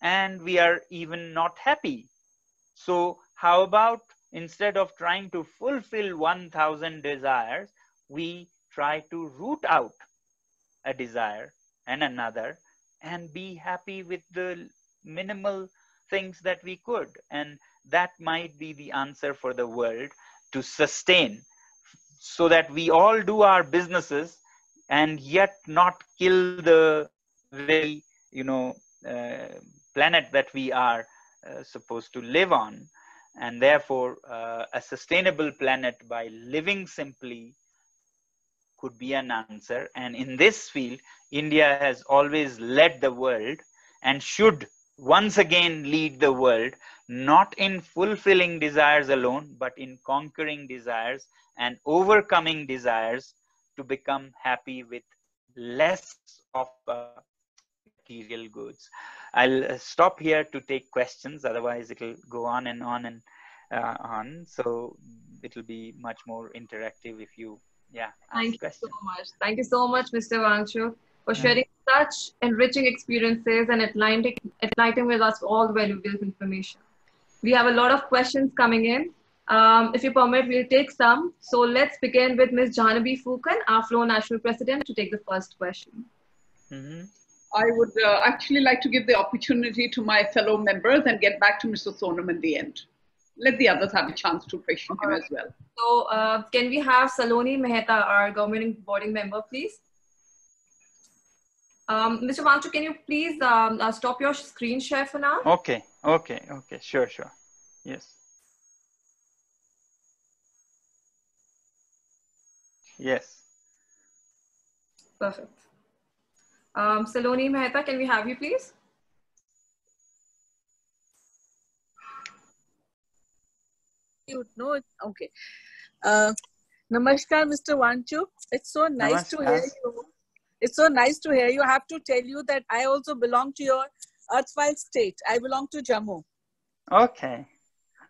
and we are even not happy. So how about instead of trying to fulfill 1000 desires, we try to root out a desire and another and be happy with the minimal things that we could. And that might be the answer for the world to sustain so that we all do our businesses and yet not kill the very, you know, uh, planet that we are uh, supposed to live on. And therefore, uh, a sustainable planet by living simply could be an answer. And in this field, India has always led the world and should once again lead the world, not in fulfilling desires alone, but in conquering desires and overcoming desires to become happy with less of uh, material goods. I'll uh, stop here to take questions. Otherwise, it'll go on and on and uh, on. So it'll be much more interactive if you, yeah. Thank you so much. Thank you so much, Mr. Wangchuk, for sharing such enriching experiences and enlightening, enlightening with us all the valuable information. We have a lot of questions coming in. Um, if you permit, we'll take some. So let's begin with Ms. Jahnavi Phukan, our FLO National President, to take the first question. Mm-hmm. I would uh, actually like to give the opportunity to my fellow members and get back to Mr. Sonam in the end. Let the others have a chance to question him as well. So uh, can we have Saloni Mehta, our governing boarding member, please? Um, Mr. Wangchuk, can you please um, uh, stop your screen share for now? Okay, okay, okay, sure, sure. Yes. Yes. Perfect. Um, Saloni Mehta, can we have you please? No, okay. Uh, namaskar, Mr. Wangchuk. It's so nice namaskar. to hear you. It's so nice to hear you. I have to tell you that I also belong to your Earthfile state. I belong to Jammu. Okay.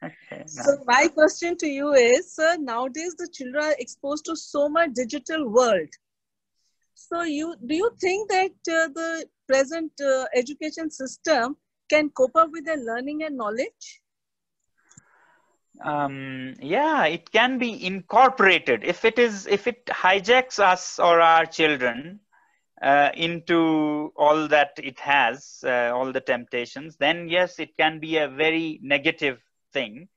Okay. Nice. So my question to you is, sir, nowadays the children are exposed to so much digital world. So you do you think that uh, the present uh, education system can cope up with their learning and knowledge? Um, yeah, it can be incorporated if it is if it hijacks us or our children uh, into all that it has, uh, all the temptations, then yes, it can be a very negative thing.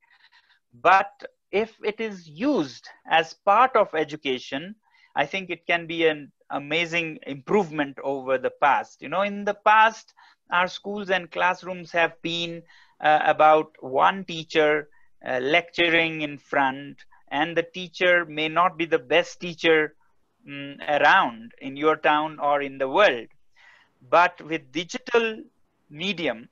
But if it is used as part of education, I think it can be an amazing improvement over the past. You know, in the past, our schools and classrooms have been uh, about one teacher uh, lecturing in front, and the teacher may not be the best teacher um, around in your town or in the world. But with digital medium,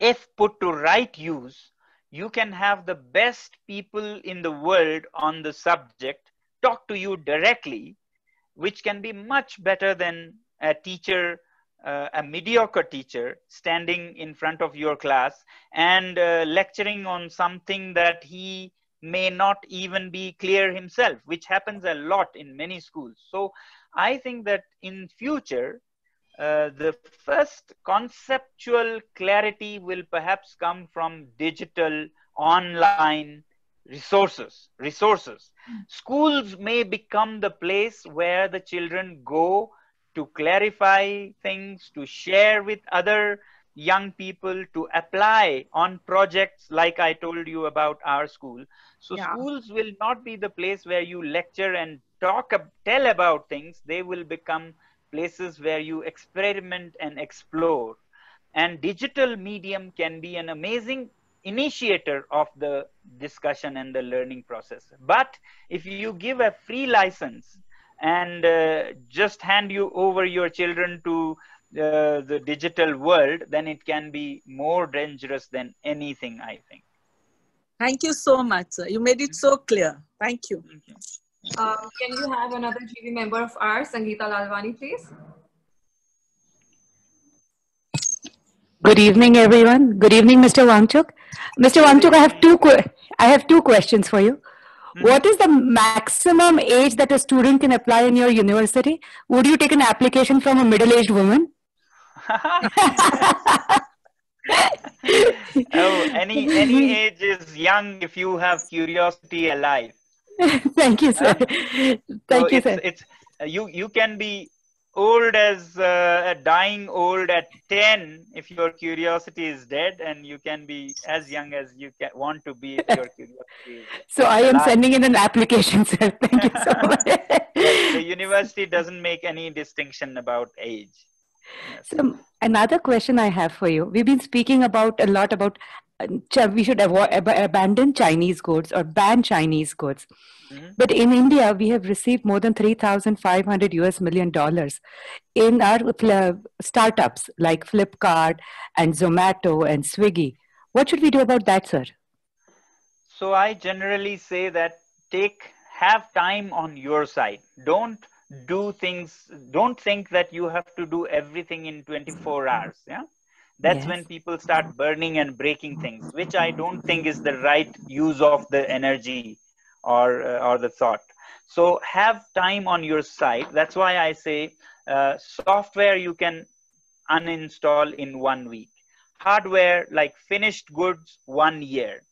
if put to right use, you can have the best people in the world on the subject talk to you directly which can be much better than a teacher, uh, a mediocre teacher standing in front of your class and uh, lecturing on something that he may not even be clear himself, which happens a lot in many schools. So I think that in future, uh, the first conceptual clarity will perhaps come from digital online resources resources. Schools may become the place where the children go to clarify things to share with other young people to apply on projects like i told you about our school. So yeah. schools will not be the place where you lecture and talk tell about things. They will become places where you experiment and explore. And digital medium can be an amazing initiator of the discussion and the learning process. But if you give a free license and uh, just hand you over your children to uh, the digital world, then it can be more dangerous than anything, I think. Thank you so much, sir. You made it so clear. Thank you. Thank you. Um, can you have another GB member of ours, Sangeeta Lalwani, please? Good evening, everyone. Good evening, Mr. Wangchuk. Mr. Wangchuk, I have two I have two questions for you. Mm-hmm. What is the maximum age that a student can apply in your university? Would you take an application from a middle-aged woman? *laughs* oh, any any age is young if you have curiosity alive. *laughs* Thank you, sir. Thank so you, it's, sir. It's you you can be old as uh, dying old at 10 if your curiosity is dead and you can be as young as you can, want to be if your *laughs* curiosity is so i am sending in an application sir. *laughs* Thank you so much. *laughs* The university doesn't make any distinction about age. Yes. so another question i have for you. We've been speaking about a lot about we should avoid, ab- abandon chinese goods or ban chinese goods Mm-hmm. But in India, we have received more than 3,500 US million dollars in our startups like Flipkart and Zomato and Swiggy. What should we do about that, sir? So I generally say that take have time on your side. Don't do things. Don't think that you have to do everything in 24 hours. Yeah that's yes. when people start burning and breaking things which i don't think is the right use of the energy or uh, or the thought so have time on your side that's why i say uh, software you can uninstall in one week hardware like finished goods one year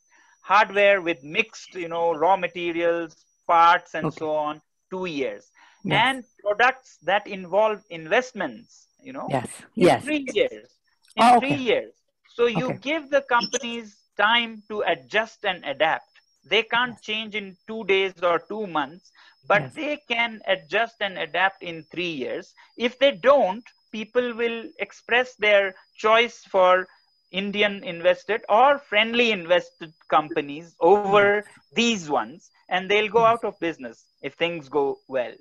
hardware with mixed you know raw materials parts and Okay. so on two years Yes. and products that involve investments you know Yes. Yes. three years Ah, in Oh, three okay. years so you Okay. give the companies time to adjust and adapt they can't change in two days or two months but Yes. they can adjust and adapt in three years if they don't people will express their choice for indian invested or friendly invested companies over these ones and they'll go out of business if things go well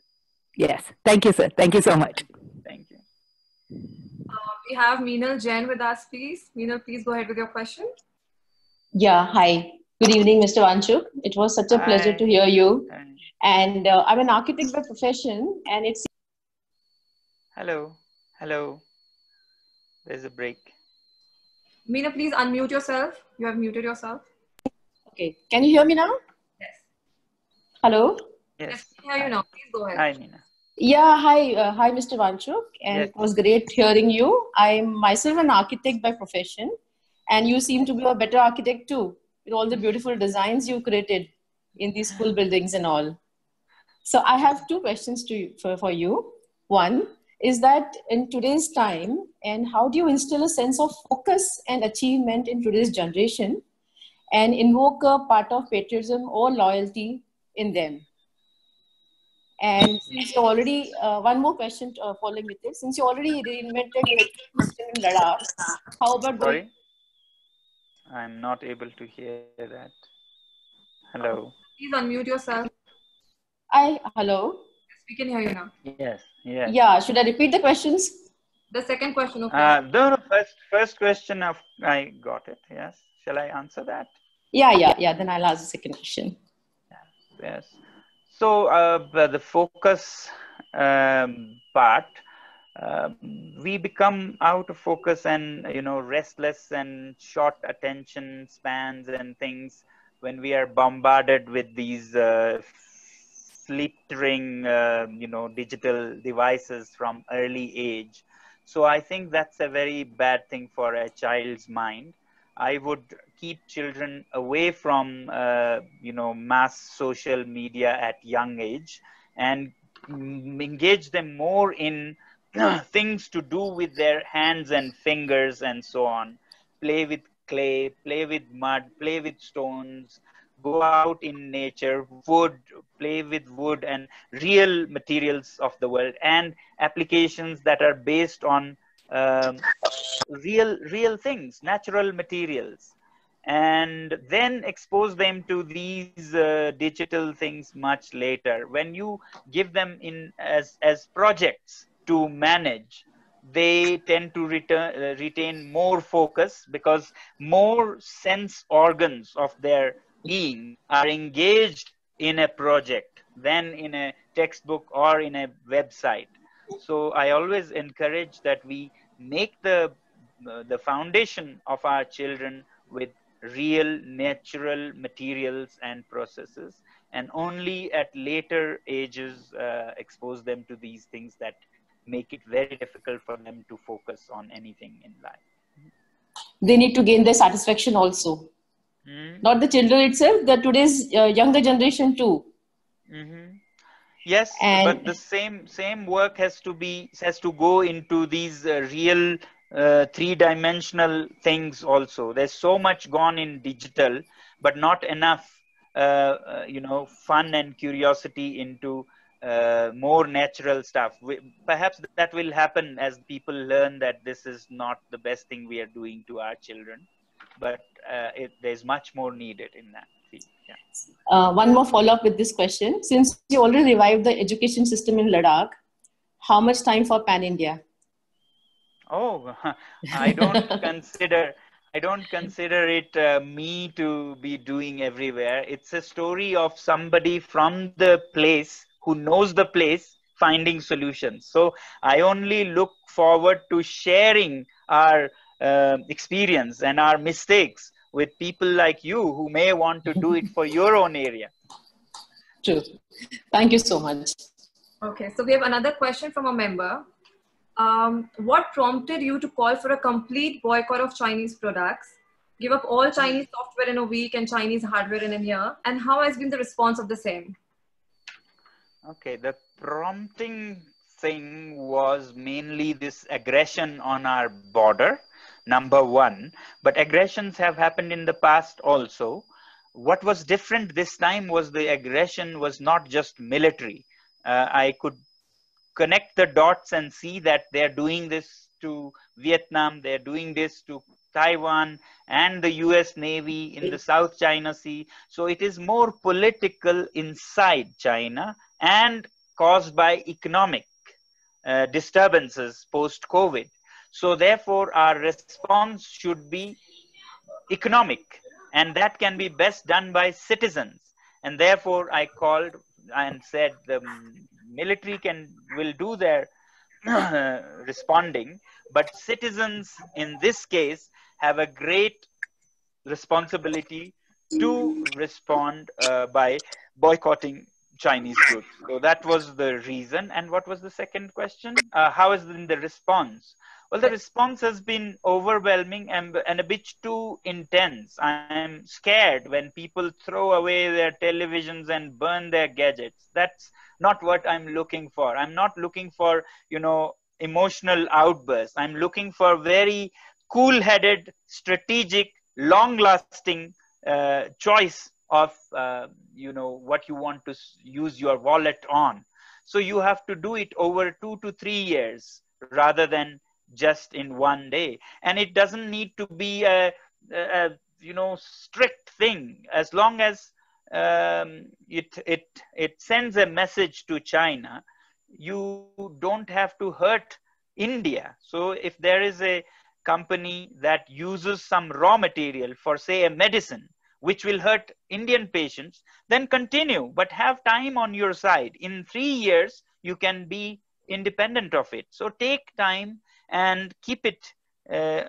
Yes. Thank you, sir. Thank you so much. Thank you We have Meenal Jain with us, please. Meenal, please go ahead with your question. Yeah, hi. Good evening, Mr. Wangchuk. It was such a pleasure to hear you. And And uh, I'm an architect by profession, and it's hello hello there's a break Meena, please unmute yourself. You have muted yourself. okay. Can you hear me now? Yes. Hello. yes Yes, we hear you now. Please go ahead. hi Meena. Yeah, hi, uh, hi, Mr. Wangchuk, and Yes. it was great hearing you. I'm myself an architect by profession, and you seem to be a better architect too, with all the beautiful designs you created in these school buildings and all. So I have two questions to you, for, for you. One is that in today's time, and how do you instill a sense of focus and achievement in today's generation, and invoke a part of patriotism or loyalty in them? And since you already, uh, one more question uh, following with this, since you already reinvented your system in Ladakh, how about going? i'm not able to hear that hello Please unmute yourself. I hello. Yes, we can hear you now. yes yes Yeah, should I repeat the questions? The second question, okay. uh no, no first first question of i got it yes shall i answer that Yeah, yeah, yeah. Then I'll ask the second question. yes so uh, the focus um, part um, we become out of focus and you know restless and short attention spans and things when we are bombarded with these uh, flittering uh, you know digital devices from early age. So i think that's a very bad thing for a child's mind. I would keep children away from uh, you know mass social media at young age and engage them more in *clears throat* things to do with their hands and fingers and so on. Play with clay, play with mud, play with stones, go out in nature, wood, play with wood and real materials of the world and applications that are based on um, real real things natural materials and then expose them to these uh, digital things much later. When you give them in as as projects to manage they tend to return, uh, retain more focus because more sense organs of their being are engaged in a project than in a textbook or in a website. So i always encourage that we make the uh, the foundation of our children with real natural materials and processes and only at later ages uh, expose them to these things that make it very difficult for them to focus on anything in life They need to gain their satisfaction also. Hmm? Not the children itself, the today's uh, younger generation too. hmm Yes, And- but the same same work has to be has to go into these uh, real uh, three-dimensional things also. There's so much gone in digital, but not enough, uh, uh, you know, fun and curiosity into uh, more natural stuff. We, perhaps that will happen as people learn that this is not the best thing we are doing to our children, but uh, it, there's much more needed in that field. Yeah. Uh, one more follow up with this question. Since you already revived the education system in Ladakh, how much time for Pan India? Oh, *laughs* I don't consider I don't consider it uh, me to be doing everywhere. It's a story of somebody from the place who knows the place finding solutions. So I only look forward to sharing our uh, experience and our mistakes with people like you who may want to do it for your own area. True. Thank you so much. Okay, so we have another question from a member. Um, what prompted you to call for a complete boycott of Chinese products, give up all Chinese software in a week and Chinese hardware in a year, and how has been the response of the same? Okay, the prompting thing was mainly this aggression on our border, number one. But aggressions have happened in the past also. What was different this time was the aggression was not just military. Uh, I could connect the dots and see that they're doing this to Vietnam, they're doing this to Taiwan and the US Navy in the South China Sea. So it is more political inside China and caused by economic uh, disturbances post COVID. So therefore our response should be economic and that can be best done by citizens. And therefore I called and said the military can will do their *clears throat* responding but citizens in this case have a great responsibility to respond uh, by boycotting Chinese goods. So that was the reason. And what was the second question? Uh, how has been the response? Well, the response has been overwhelming and, and a bit too intense. I'm scared when people throw away their televisions and burn their gadgets. That's not what I'm looking for. I'm not looking for, you know, emotional outbursts. I'm looking for very cool headed, strategic, long lasting uh, choice of, uh, you know, what you want to use your wallet on. So you have to do it over two to three years rather than just in one day. And it doesn't need to be a, a you know, strict thing as long as um, it it it sends a message to China. You don't have to hurt India. So if there is a company that uses some raw material for say a medicine which will hurt Indian patients, then continue, but have time on your side. In three years, you can be independent of it. So take time and keep it uh,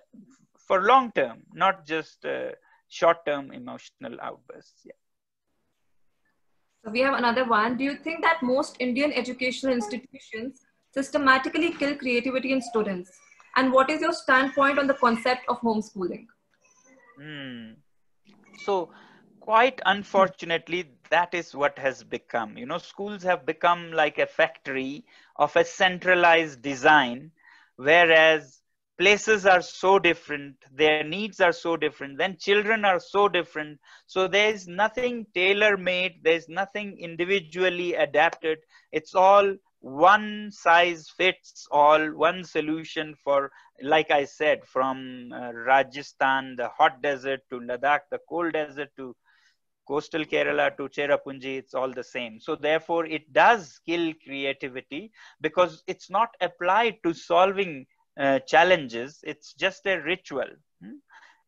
for long term, not just uh, short term emotional outbursts. Yeah. We have another one. Do you think that most Indian educational institutions systematically kill creativity in students? And what is your standpoint on the concept of homeschooling? Hmm. So, quite unfortunately, that is what has become. You know, schools have become like a factory of a centralized design, whereas places are so different their needs are so different then children are so different. So there's nothing tailor made there's nothing individually adapted. It's all one size fits all one solution for like i said from uh, rajasthan the hot desert to ladakh the cold desert to coastal kerala to cherrapunji it's all the same. So therefore it does kill creativity because it's not applied to solving uh, challenges. It's just a ritual. Hmm?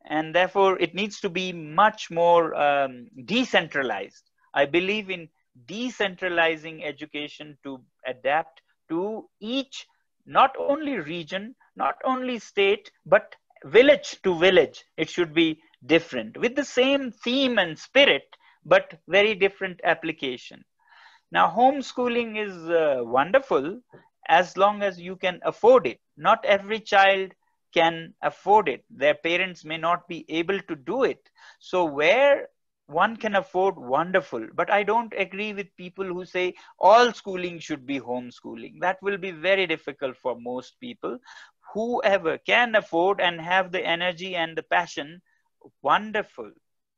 and therefore it needs to be much more um, decentralized. I believe in decentralizing education to adapt to each not only region not only state but village to village. It should be different with the same theme and spirit but very different application. Now homeschooling is uh, wonderful as long as you can afford it. Not every child can afford it. Their parents may not be able to do it. So, where one can afford, wonderful. But I don't agree with people who say all schooling should be homeschooling. That will be very difficult for most people. Whoever can afford and have the energy and the passion, wonderful.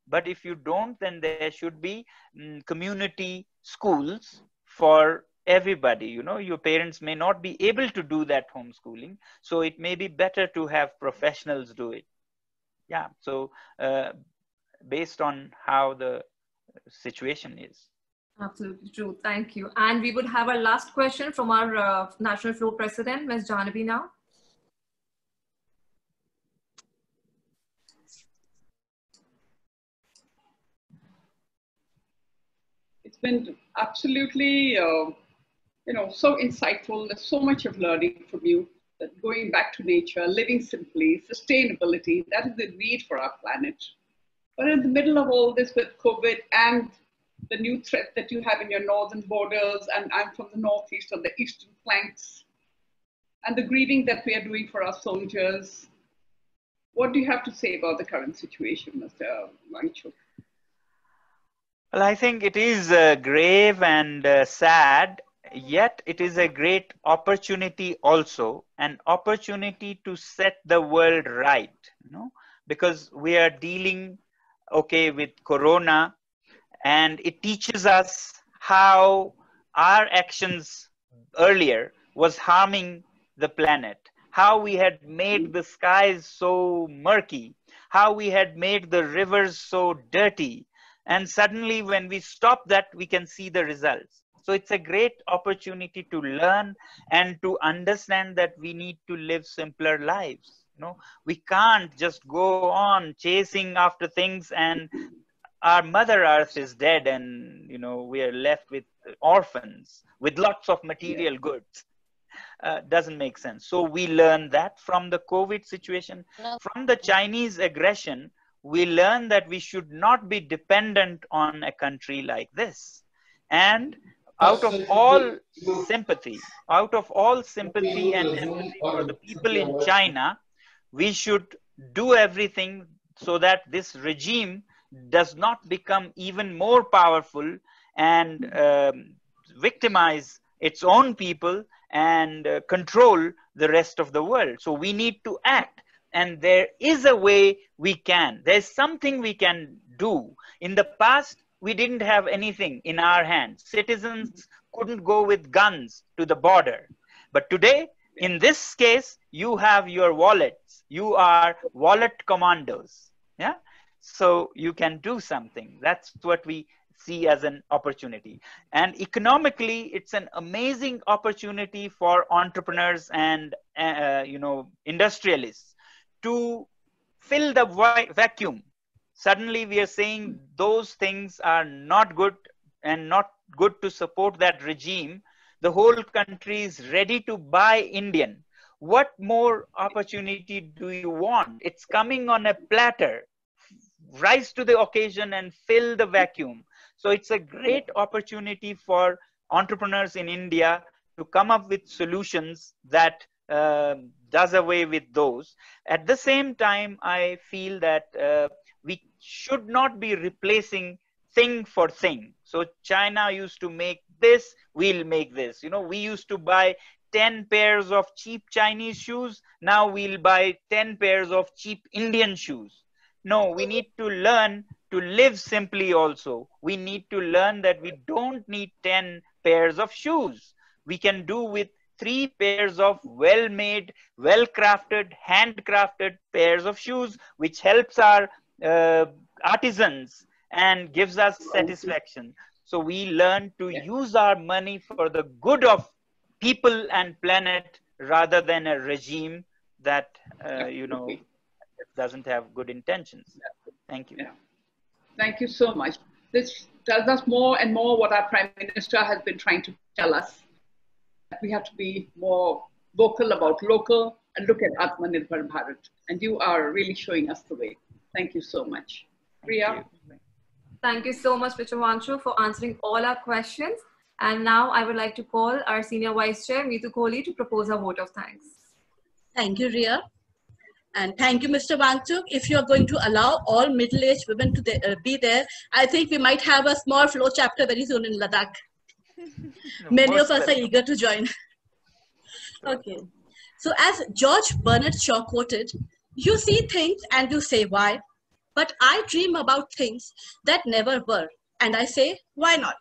But if you don't, then there should be mm, community schools for everybody you know your parents may not be able to do that homeschooling so it may be better to have professionals do it. Yeah so uh, based on how the situation is. Absolutely true. Thank you. And we would have our last question from our uh, national FLO president ms Jahnavi now. It's been absolutely uh, you know, so insightful. There's so much of learning from you. That going back to nature, living simply, sustainability, that is the need for our planet. But in the middle of all this with COVID and the new threat that you have in your northern borders, and I'm from the northeast on the eastern flanks, and the grieving that we are doing for our soldiers. What do you have to say about the current situation, Mr. Wangchuk? Well, I think it is uh, grave and uh, sad, yet it is a great opportunity also, an opportunity to set the world right, you know, because we are dealing, okay, with Corona, and it teaches us how our actions earlier was harming the planet, how we had made the skies so murky, how we had made the rivers so dirty. And suddenly, when we stop that, we can see the results. So it's a great opportunity to learn and to understand that we need to live simpler lives. You know, we can't just go on chasing after things and our mother earth is dead and you know we are left with orphans with lots of material goods. Uh, doesn't make sense. So we learn that from the covid situation. From the chinese aggression we learn that we should not be dependent on a country like this. And out of all sympathy out of all sympathy and empathy for the people in china we should do everything so that this regime does not become even more powerful and um, victimize its own people and uh, control the rest of the world. So we need to act. And there is a way we can. There's something we can do. In the past, we didn't have anything in our hands. Citizens couldn't go with guns to the border. But today, in this case, you have your wallets. You are wallet commandos. Yeah so you can do something that's what we see as an opportunity and economically it's an amazing opportunity for entrepreneurs and uh, you know industrialists to fill the vacuum suddenly we are saying those things are not good and not good to support that regime the whole country is ready to buy indian what more opportunity do you want it's coming on a platter rise to the occasion and fill the vacuum. So it's a great opportunity for entrepreneurs in India to come up with solutions that uh, does away with those. At the same time, I feel that uh, we should not be replacing thing for thing. So China used to make this, we'll make this. You know, we used to buy 10 pairs of cheap Chinese shoes. Now we'll buy 10 pairs of cheap Indian shoes. No, we need to learn to live simply also. We need to learn that we don't need 10 pairs of shoes. We can do with three pairs of well-made, well-crafted, handcrafted pairs of shoes, which helps our uh, artisans and gives us satisfaction. So we learn to use our money for the good of people and planet rather than a regime that, uh, you know, doesn't have good intentions. Thank you. Yeah. Thank you so much. This tells us more and more what our Prime Minister has been trying to tell us. That we have to be more vocal about local and look at Atmanirbhar Bharat. And you are really showing us the way. Thank you so much. Priya. Thank you so much, Mr. Wangchuk, for answering all our questions. And now I would like to call our Senior Vice Chair, Meetu Kohli, to propose a vote of thanks. Thank you, Ria. And thank you, Mr. Wangchuk. If you're going to allow all middle-aged women to uh, be there, I think we might have a small FLO chapter very soon in Ladakh. *laughs* Many of us are eager to join. okay. So as George Bernard Shaw quoted, you see things and you say why, but I dream about things that never were. And I say, why not?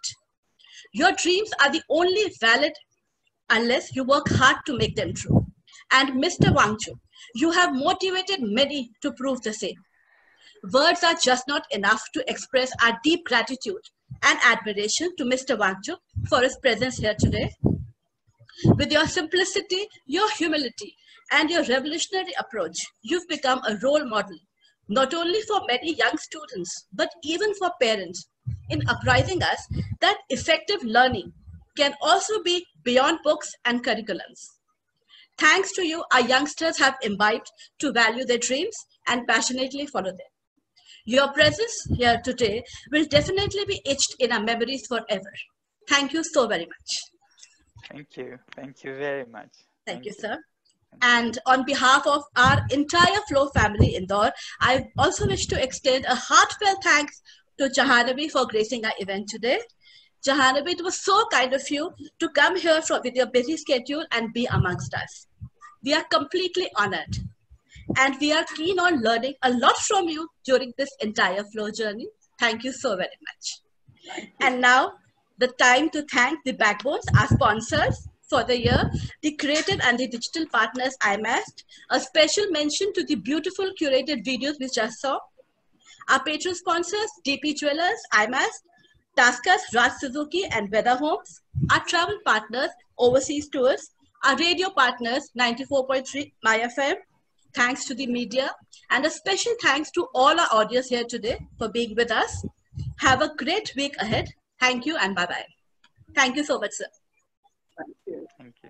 Your dreams are the only valid unless you work hard to make them true. And Mr. Wangchuk, you have motivated many to prove the same. Words are just not enough to express our deep gratitude and admiration to Mr. Wangchuk for his presence here today. With your simplicity, your humility, and your revolutionary approach, you've become a role model, not only for many young students, but even for parents, in apprising us that effective learning can also be beyond books and curriculums. Thanks to you, our youngsters have imbibed to value their dreams and passionately follow them. Your presence here today will definitely be etched in our memories forever. Thank you so very much. Thank you. Thank you very much. Thank, you, sir. And on behalf of our entire FLO family in Indore, I also wish to extend a heartfelt thanks to Jahanavi for gracing our event today. Jahanavi, it was so kind of you to come here for, with your busy schedule and be amongst us. We are completely honored. And we are keen on learning a lot from you during this entire FLO journey. Thank you so very much. And now, the time to thank the backbones, our sponsors for the year, the creative and the digital partners IMAST. A special mention to the beautiful curated videos we just saw. Our patron sponsors, DP Jewelers, IMAST, TaskUs, Raj Suzuki, and Weather Homes. Our travel partners, Overseas Tours. Our radio partners, 94.3 MyFM. Thanks to the media. And a special thanks to all our audience here today for being with us. Have a great week ahead. Thank you and bye-bye. Thank you so much, sir. Thank you. Thank you.